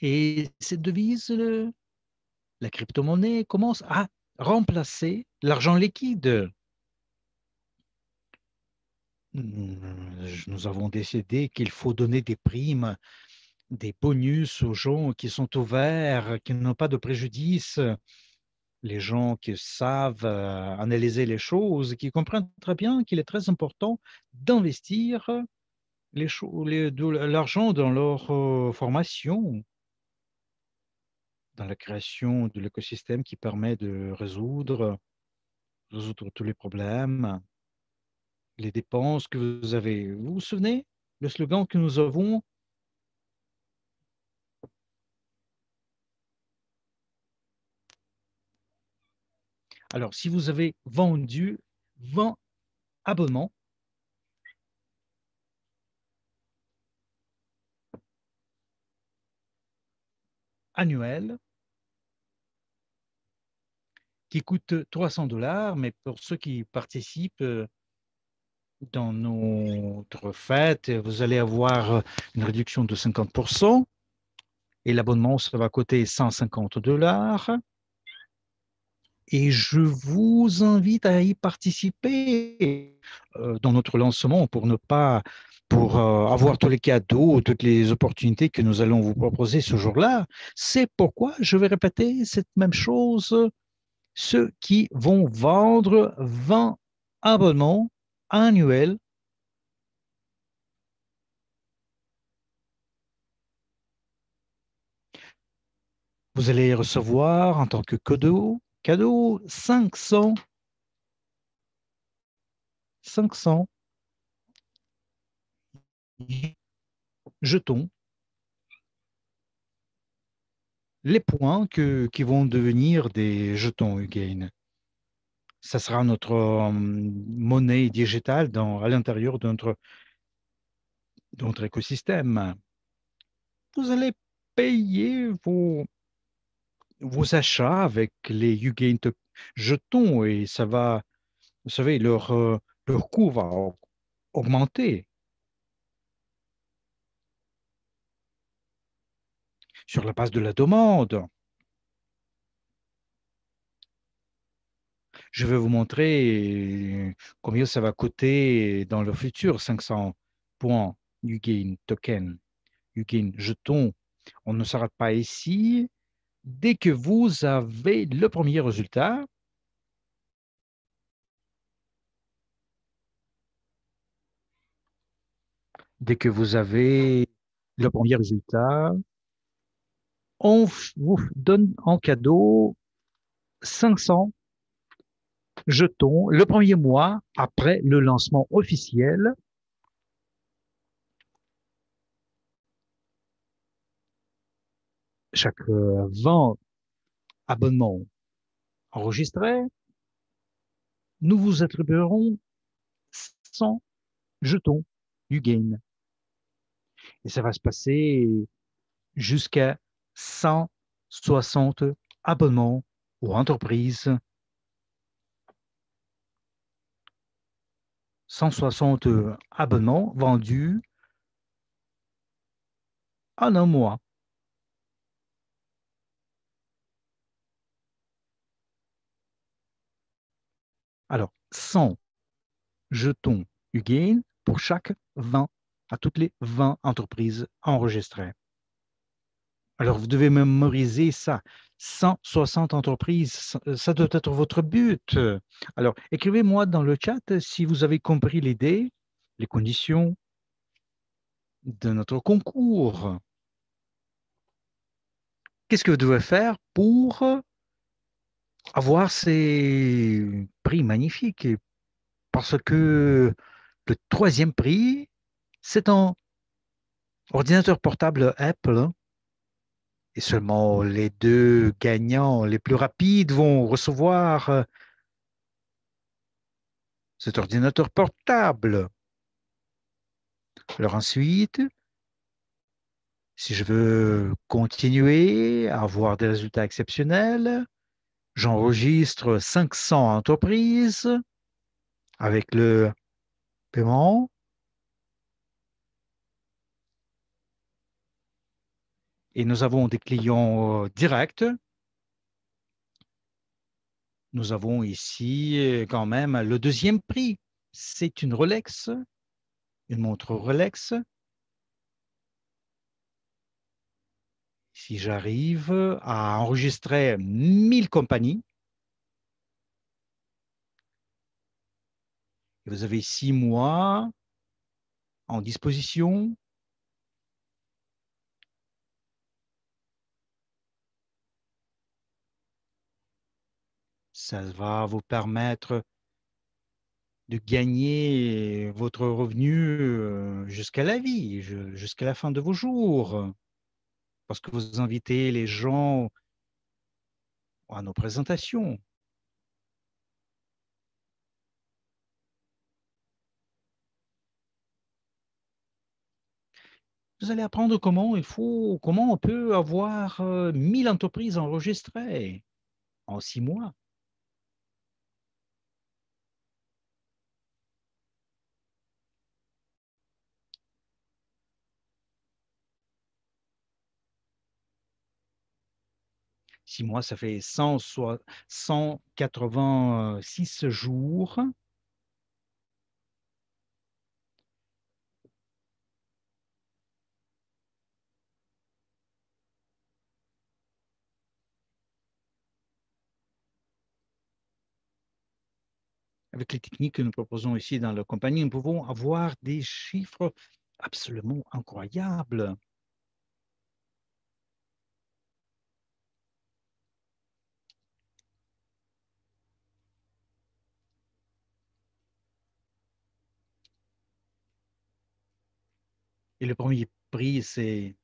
Et cette devise, la crypto-monnaie, commence à remplacer l'argent liquide. Nous avons décidé qu'il faut donner des primes, des bonus aux gens qui sont ouverts, qui n'ont pas de préjudice, les gens qui savent euh, analyser les choses, qui comprennent très bien qu'il est très important d'investir l'argent dans leur euh, formation, dans la création de l'écosystème qui permet de résoudre, résoudre tous les problèmes, les dépenses que vous avez. Vous vous souvenez le slogan que nous avons? Alors, si vous avez vendu 20 abonnements, annuels qui coûte 300 dollars, mais pour ceux qui participent euh, dans notre fête, vous allez avoir une réduction de 50%. et l'abonnement, ça va coûter 150 dollars. Et je vous invite à y participer euh, dans notre lancement pour ne pas, pour euh, avoir tous les cadeaux, toutes les opportunités que nous allons vous proposer ce jour-là. C'est pourquoi je vais répéter cette même chose. Ceux qui vont vendre 20 abonnements annuels Vous allez recevoir en tant que cadeau, cadeau 500, 500 jetons, les points que, qui vont devenir des jetons Ugain. Ça sera notre euh, monnaie digitale à l'intérieur de notre, écosystème. Vous allez payer vos vos achats avec les Ugain jetons et ça va, vous savez, leur, euh, leur coût va augmenter. Sur la base de la demande. Je vais vous montrer combien ça va coûter dans le futur, 500 points Ugain token, Ugain jetons. On ne s'arrête pas ici dès que vous avez le premier résultat, dès que vous avez le premier résultat, on vous donne en cadeau 500 jetons le premier mois après le lancement officiel chaque 20 euh, abonnements enregistrés, nous vous attribuerons 100 jetons du gain. Et ça va se passer jusqu'à 160 abonnements ou entreprises. 160 abonnements vendus en un mois. Alors, 100 jetons UGAIN pour chaque 20, à toutes les 20 entreprises enregistrées. Alors, vous devez mémoriser ça. 160 entreprises, ça doit être votre but. Alors, écrivez-moi dans le chat si vous avez compris l'idée, les conditions de notre concours. Qu'est-ce que vous devez faire pour avoir ces prix magnifiques? Parce que le troisième prix, c'est un ordinateur portable Apple. Et seulement les deux gagnants les plus rapides vont recevoir euh, cet ordinateur portable. Alors ensuite, si je veux continuer à avoir des résultats exceptionnels, J'enregistre 500 entreprises avec le paiement. Et nous avons des clients euh, directs. Nous avons ici euh, quand même le deuxième prix. C'est une Rolex, une montre Rolex si j'arrive à enregistrer 1000 compagnies, vous avez six mois en disposition. Ça va vous permettre de gagner votre revenu euh, jusqu'à la vie, jusqu'à la fin de vos jours parce que vous invitez les gens à nos présentations. Vous allez apprendre comment il faut, comment on peut avoir 1000 euh, entreprises enregistrées en six mois. Six mois, ça fait 100, soit 186 jours. avec les techniques que nous proposons ici dans la compagnie, nous pouvons avoir des chiffres absolument incroyables. Et le premier prix, c'est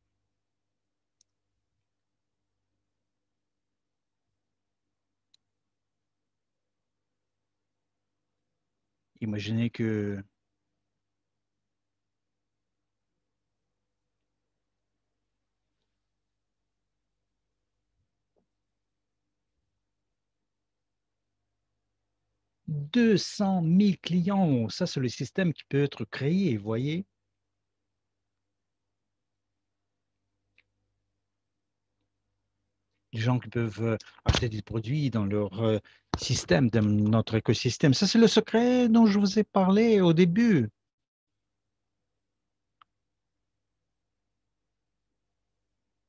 Imaginez que deux cent mille clients, ça c'est le système qui peut être créé, voyez. Les gens qui peuvent euh, acheter des produits dans leur euh, système, de notre écosystème. Ça, c'est le secret dont je vous ai parlé au début.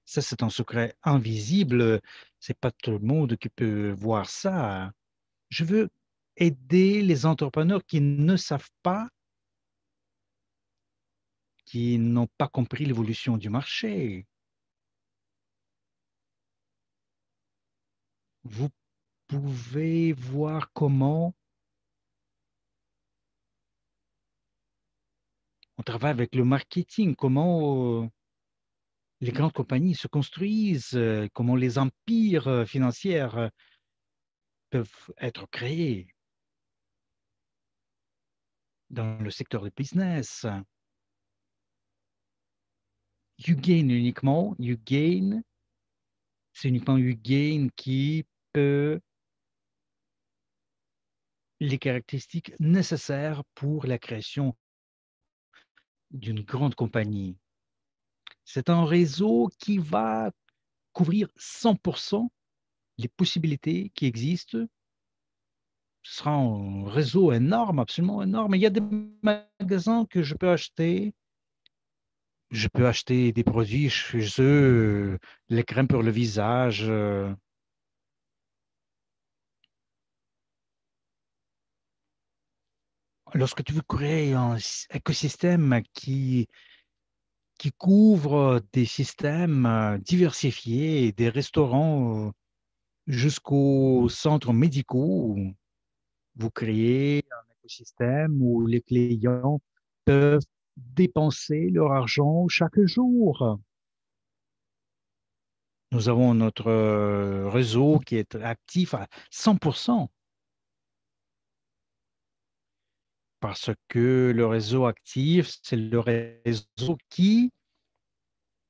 Ça, c'est un secret invisible. C'est pas tout le monde qui peut voir ça. Je veux aider les entrepreneurs qui ne savent pas, qui n'ont pas compris l'évolution du marché. Vous pouvez voir comment on travaille avec le marketing, comment euh, les grandes compagnies se construisent, euh, comment les empires euh, financiers peuvent être créés dans le secteur du business. You gain uniquement, you gain, c'est uniquement you gain qui les caractéristiques nécessaires pour la création d'une grande compagnie. C'est un réseau qui va couvrir 100% les possibilités qui existent. Ce sera un réseau énorme, absolument énorme. Il y a des magasins que je peux acheter. Je peux acheter des produits chez eux, les crèmes pour le visage, lorsque tu veux créer un écosystème qui, qui couvre des systèmes euh, diversifiés, des restaurants euh, jusqu'aux centres médicaux, vous créez un écosystème où les clients peuvent dépenser leur argent chaque jour. Nous avons notre euh, réseau qui est actif à 100% parce que le réseau actif, c'est le réseau qui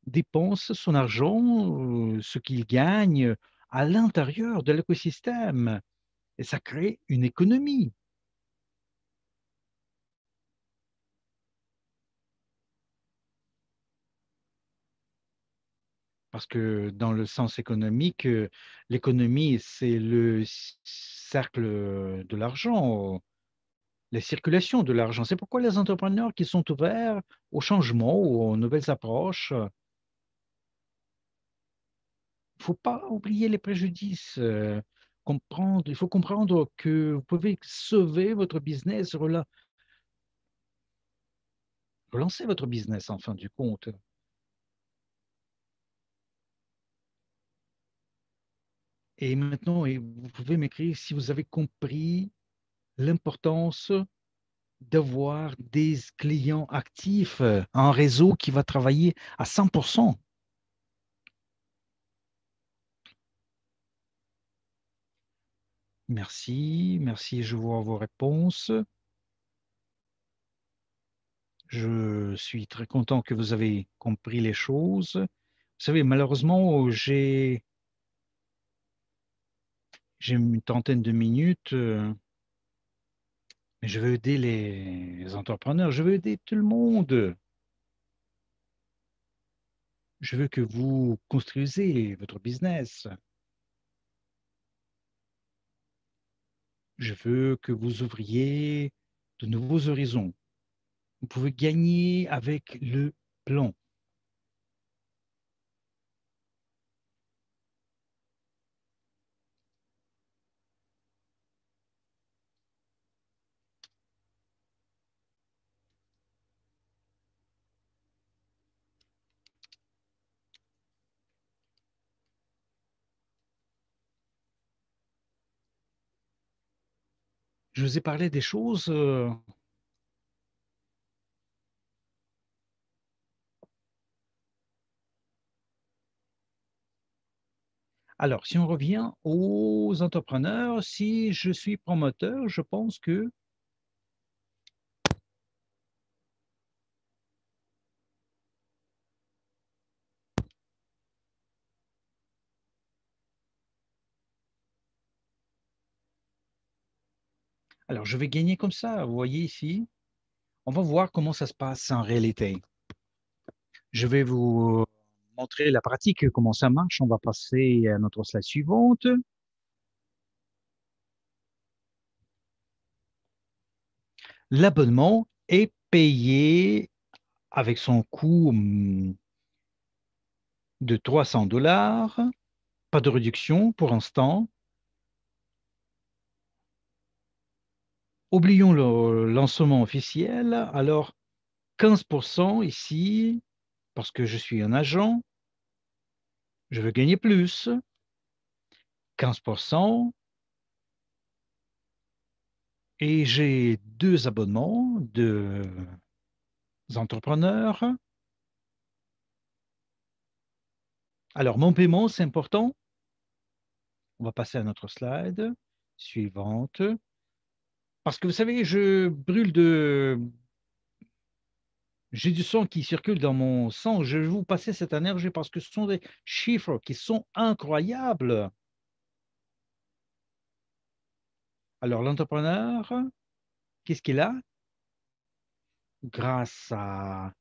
dépense son argent, euh, ce qu'il gagne à l'intérieur de l'écosystème. Et ça crée une économie. Parce que dans le sens économique, l'économie, c'est le cercle de l'argent la circulation de l'argent. C'est pourquoi les entrepreneurs qui sont ouverts au changement ou aux nouvelles approches, il ne faut pas oublier les préjudices. Euh, comprendre, il faut comprendre que vous pouvez sauver votre business, relancer votre business en fin du compte. Et maintenant, vous pouvez m'écrire si vous avez compris l'importance d'avoir des clients actifs, un réseau qui va travailler à 100%. Merci, merci, je vois vos réponses. Je suis très content que vous avez compris les choses. Vous savez, malheureusement, j'ai une trentaine de minutes. Mais je veux aider les entrepreneurs, je veux aider tout le monde. Je veux que vous construisez votre business. Je veux que vous ouvriez de nouveaux horizons. Vous pouvez gagner avec le plan. Je vous ai parlé des choses euh, Alors, si on revient aux entrepreneurs, si je suis promoteur, je pense que Alors, je vais gagner comme ça. Vous voyez ici, on va voir comment ça se passe en réalité. Je vais vous montrer la pratique, comment ça marche. On va passer à notre slide suivante. L'abonnement est payé avec son coût hum, de 300 dollars. Pas de réduction pour l'instant. Oublions le lancement officiel. Alors, 15% ici, parce que je suis un agent. Je veux gagner plus. 15%. Et j'ai deux abonnements de entrepreneurs. Alors, mon paiement, c'est important. On va passer à notre slide suivante. Parce que vous savez, je brûle de... J'ai du sang qui circule dans mon sang. Je vais vous passer cette énergie parce que ce sont des chiffres qui sont incroyables. Alors, l'entrepreneur, qu'est-ce qu'il a? Grâce à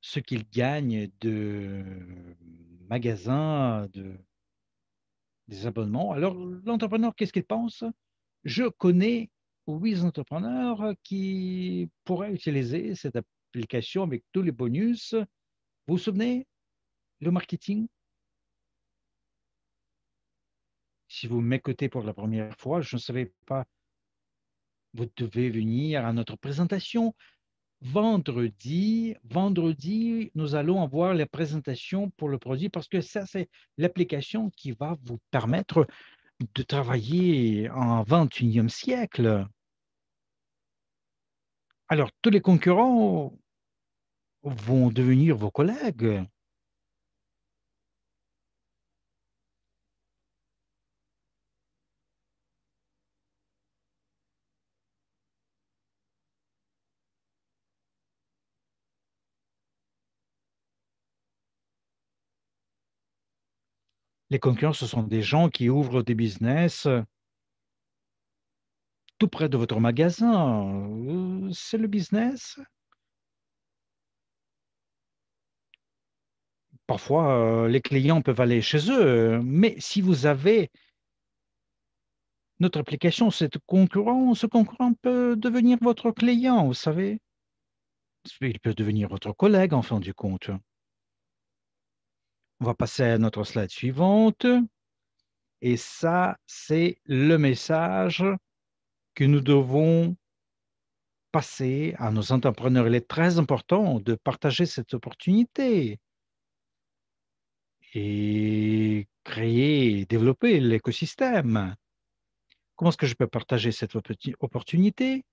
ce qu'il gagne de magasins, de, des abonnements. Alors, l'entrepreneur, qu'est-ce qu'il pense? Je connais huit entrepreneurs qui pourraient utiliser cette application avec tous les bonus. Vous vous souvenez, le marketing? Si vous m'écoutez pour la première fois, je ne savais pas, vous devez venir à notre présentation. Vendredi, vendredi, nous allons avoir la présentation pour le produit parce que ça, c'est l'application qui va vous permettre de travailler en 21e siècle. Alors, tous les concurrents vont devenir vos collègues. Les concurrents, ce sont des gens qui ouvrent des business tout près de votre magasin. Euh, c'est le business. Parfois, euh, les clients peuvent aller chez eux, mais si vous avez notre application, cette concurrent, ce concurrent peut devenir votre client, vous savez. Il peut devenir votre collègue en fin du compte. On va passer à notre slide suivante. Et ça, c'est le message que nous devons passer à nos entrepreneurs. Il est très important de partager cette opportunité et créer, développer l'écosystème. Comment est-ce que je peux partager cette opportunité?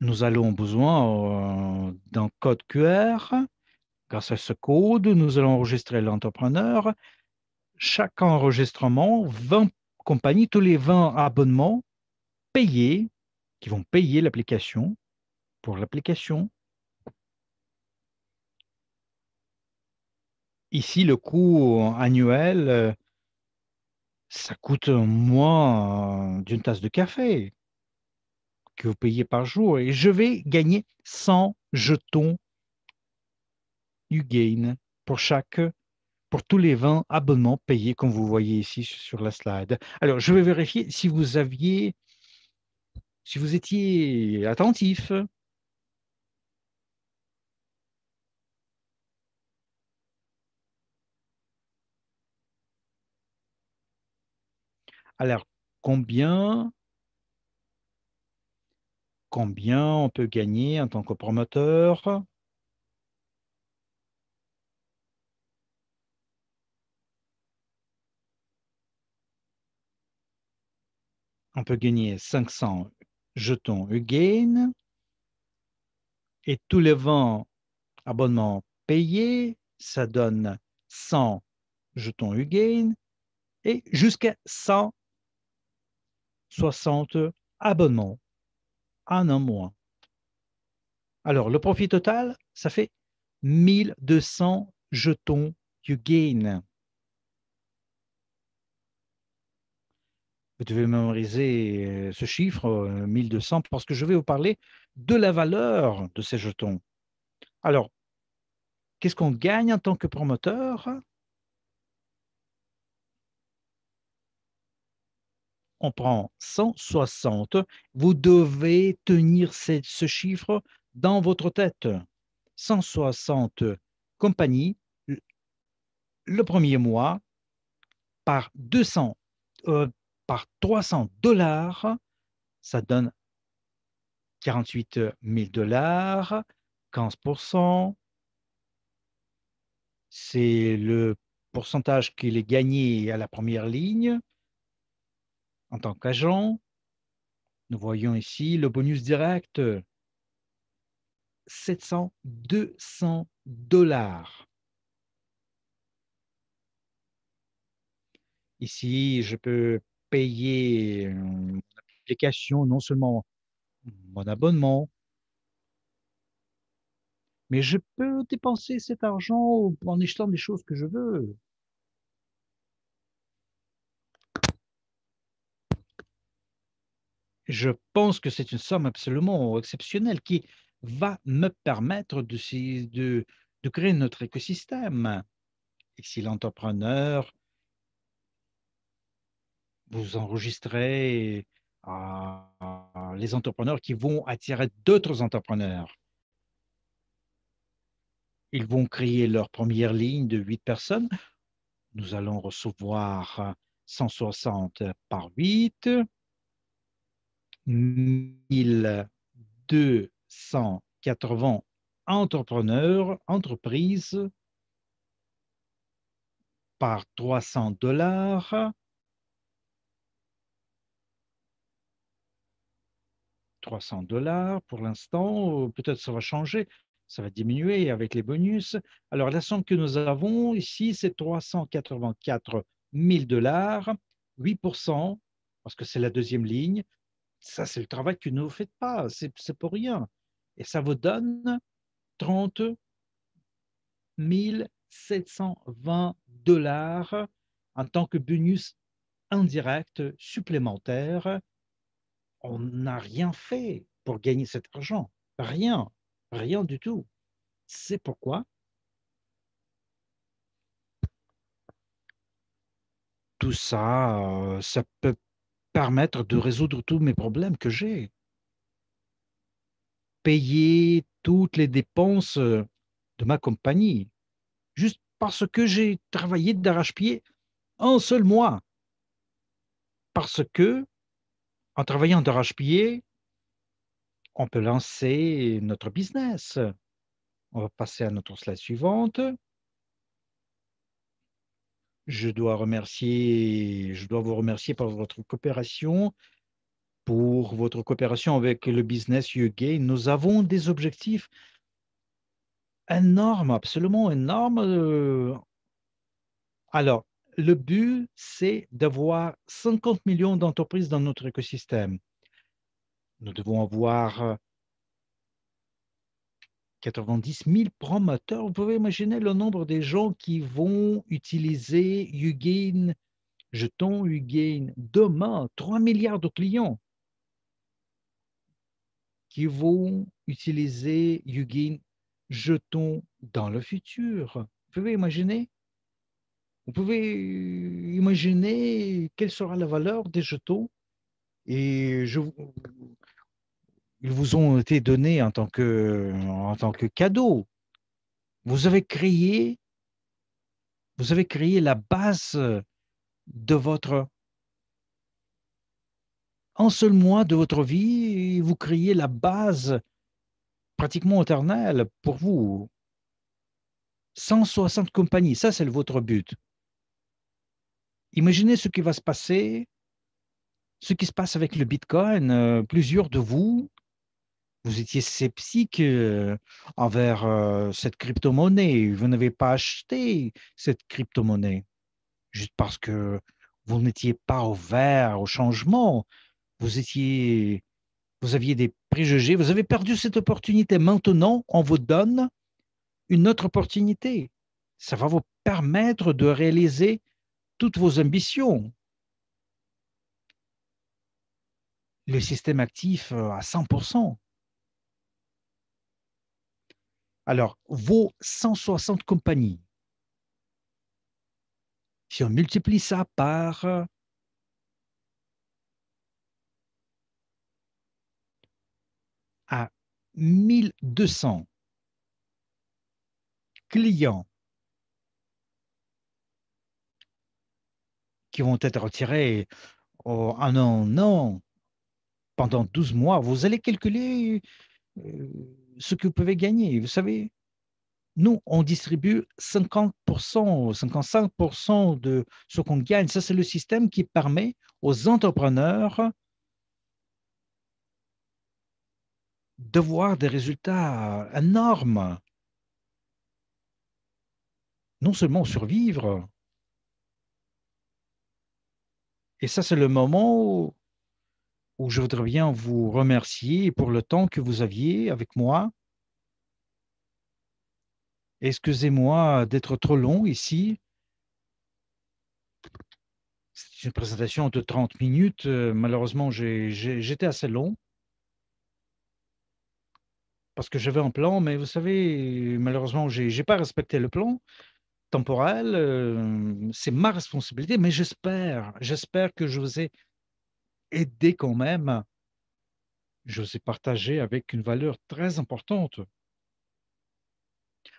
Nous allons besoin euh, d'un code QR Grâce à ce code, nous allons enregistrer l'entrepreneur. Chaque enregistrement, 20 compagnies, tous les 20 abonnements payés, qui vont payer l'application pour l'application. Ici, le coût annuel, euh, ça coûte moins d'une tasse de café que vous payez par jour. Et je vais gagner 100 jetons gain pour chaque pour tous les 20 abonnements payés, comme vous voyez ici sur la slide. Alors, je vais vérifier si vous aviez, si vous étiez attentif. Alors, combien, combien on peut gagner en tant que promoteur? On peut gagner 500 jetons Ugain et tous les 20 abonnements payés, ça donne 100 jetons Ugain et jusqu'à 160 abonnements en un mois. Alors, le profit total, ça fait 1200 jetons Ugain. Vous devez mémoriser euh, ce chiffre, 1200, euh, parce que je vais vous parler de la valeur de ces jetons. Alors, qu'est-ce qu'on gagne en tant que promoteur? On prend 160. Vous devez tenir ce chiffre dans votre tête. 160 compagnies le premier mois par 200, par 300 dollars, ça donne 48 000 dollars, 15%. C'est le pourcentage qu'il est gagné à la première ligne en tant qu'agent. Nous voyons ici le bonus direct, 700, 200 dollars. Ici, je peux payer mon application, non seulement mon abonnement, mais je peux dépenser cet argent en achetant des choses que je veux. Je pense que c'est une somme absolument exceptionnelle qui va me permettre de, de, de créer notre écosystème. Et si l'entrepreneur vous enregistrez les entrepreneurs qui vont attirer d'autres entrepreneurs. Ils vont créer leur première ligne de 8 personnes. Nous allons recevoir 160 par 8, 1280 entrepreneurs, entreprises par 300 dollars 300 dollars pour l'instant. Peut-être ça va changer, ça va diminuer avec les bonus. Alors, la somme que nous avons ici, c'est 384 000 dollars, 8% parce que c'est la deuxième ligne. Ça, c'est le travail que vous ne faites pas, c'est pour rien. Et ça vous donne 30 720 dollars en tant que bonus indirect supplémentaire on n'a rien fait pour gagner cet argent. Rien, rien du tout. C'est pourquoi tout ça, euh, ça peut permettre de résoudre tous mes problèmes que j'ai. Payer toutes les dépenses de ma compagnie, juste parce que j'ai travaillé d'arrache-pied un seul mois. Parce que en travaillant d'arrache-pied, on peut lancer notre business. On va passer à notre slide suivante. Je dois vous remercier pour votre coopération, pour votre coopération avec le business YouGain. Nous avons des objectifs énormes, absolument énormes. Euh. Alors, le but, c'est d'avoir 50 millions d'entreprises dans notre écosystème. Nous devons avoir 90 euh, 000 promoteurs. Vous pouvez imaginer le nombre de gens qui vont utiliser UGain, jetons UGain demain, 3 milliards de clients qui vont utiliser UGain jetons dans le futur. Vous pouvez imaginer Vous pouvez imaginer quelle sera la valeur des jetons et ils vous ont été donnés en tant que, en tant que cadeau. Vous avez créé, vous avez créé la base de votre un seul mois de votre vie, vous créez la base pratiquement éternelle pour vous. 160 compagnies, ça c'est votre but. Imaginez ce qui va se passer, ce qui se passe avec le Bitcoin. Euh, plusieurs de vous, vous étiez sceptique euh, envers euh, cette crypto-monnaie. Vous n'avez pas acheté cette crypto-monnaie juste parce que vous n'étiez pas ouvert au changement. Vous étiez, vous aviez des préjugés. Vous avez perdu cette opportunité. Maintenant, on vous donne une autre opportunité. Ça va vous permettre de réaliser toutes vos ambitions. Le système actif euh, à 100%. Alors, vos 160 compagnies, si on multiplie ça par à 1200 clients qui vont être retirés en un an, pendant 12 mois, vous allez calculer euh, ce que vous pouvez gagner. Vous savez, nous, on distribue 50%, 55% de ce qu'on gagne. Ça, c'est le système qui permet aux entrepreneurs de voir des résultats énormes. Non seulement survivre, et ça, c'est le moment où je voudrais bien vous remercier pour le temps que vous aviez avec moi. Excusez-moi d'être trop long ici. C'est une présentation de 30 minutes. Euh, malheureusement, j'étais assez long parce que j'avais un plan, mais vous savez, malheureusement, je n'ai pas respecté le plan temporel. Euh, c'est ma responsabilité, mais j'espère, j'espère que je vous ai aidé quand même. Je vous ai partagé avec une valeur très importante.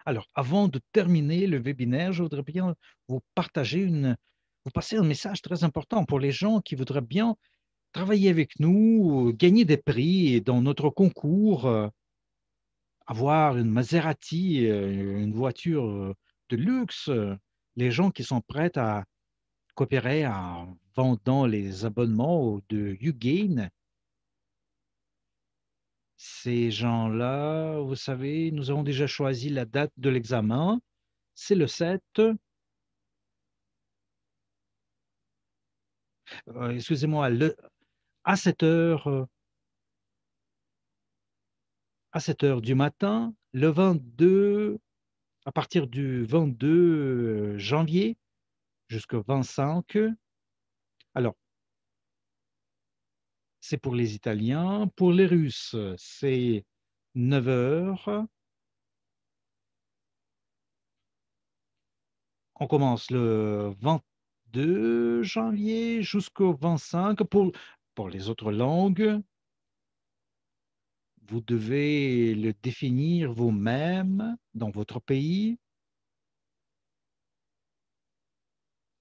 Alors, avant de terminer le webinaire, je voudrais bien vous partager une, vous passer un message très important pour les gens qui voudraient bien travailler avec nous, gagner des prix dans notre concours, euh, avoir une Maserati, euh, une voiture de luxe, les gens qui sont prêts à coopérer en vendant les abonnements de YouGain. Ces gens-là, vous savez, nous avons déjà choisi la date de l'examen. C'est le 7. Euh, excusez-moi, à 7 heures, à 7 heures du matin, le 22 à partir du 22 euh, janvier jusqu'au 25. Alors, c'est pour les Italiens. Pour les Russes, c'est 9 heures. On commence le 22 janvier jusqu'au 25 pour, pour les autres langues vous devez le définir vous-même dans votre pays.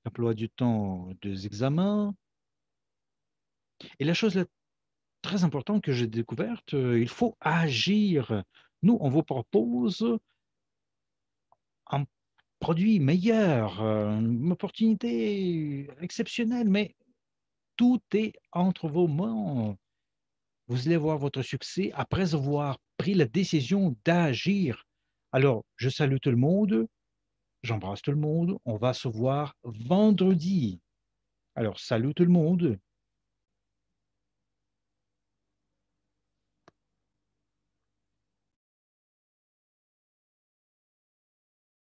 Emploi du temps des examens. Et la chose très importante que j'ai découverte, euh, il faut agir. Nous, on vous propose un produit meilleur, euh, une opportunité exceptionnelle, mais tout est entre vos mains vous allez voir votre succès après avoir pris la décision d'agir. Alors, je salue tout le monde, j'embrasse tout le monde, on va se voir vendredi. Alors, salut tout le monde.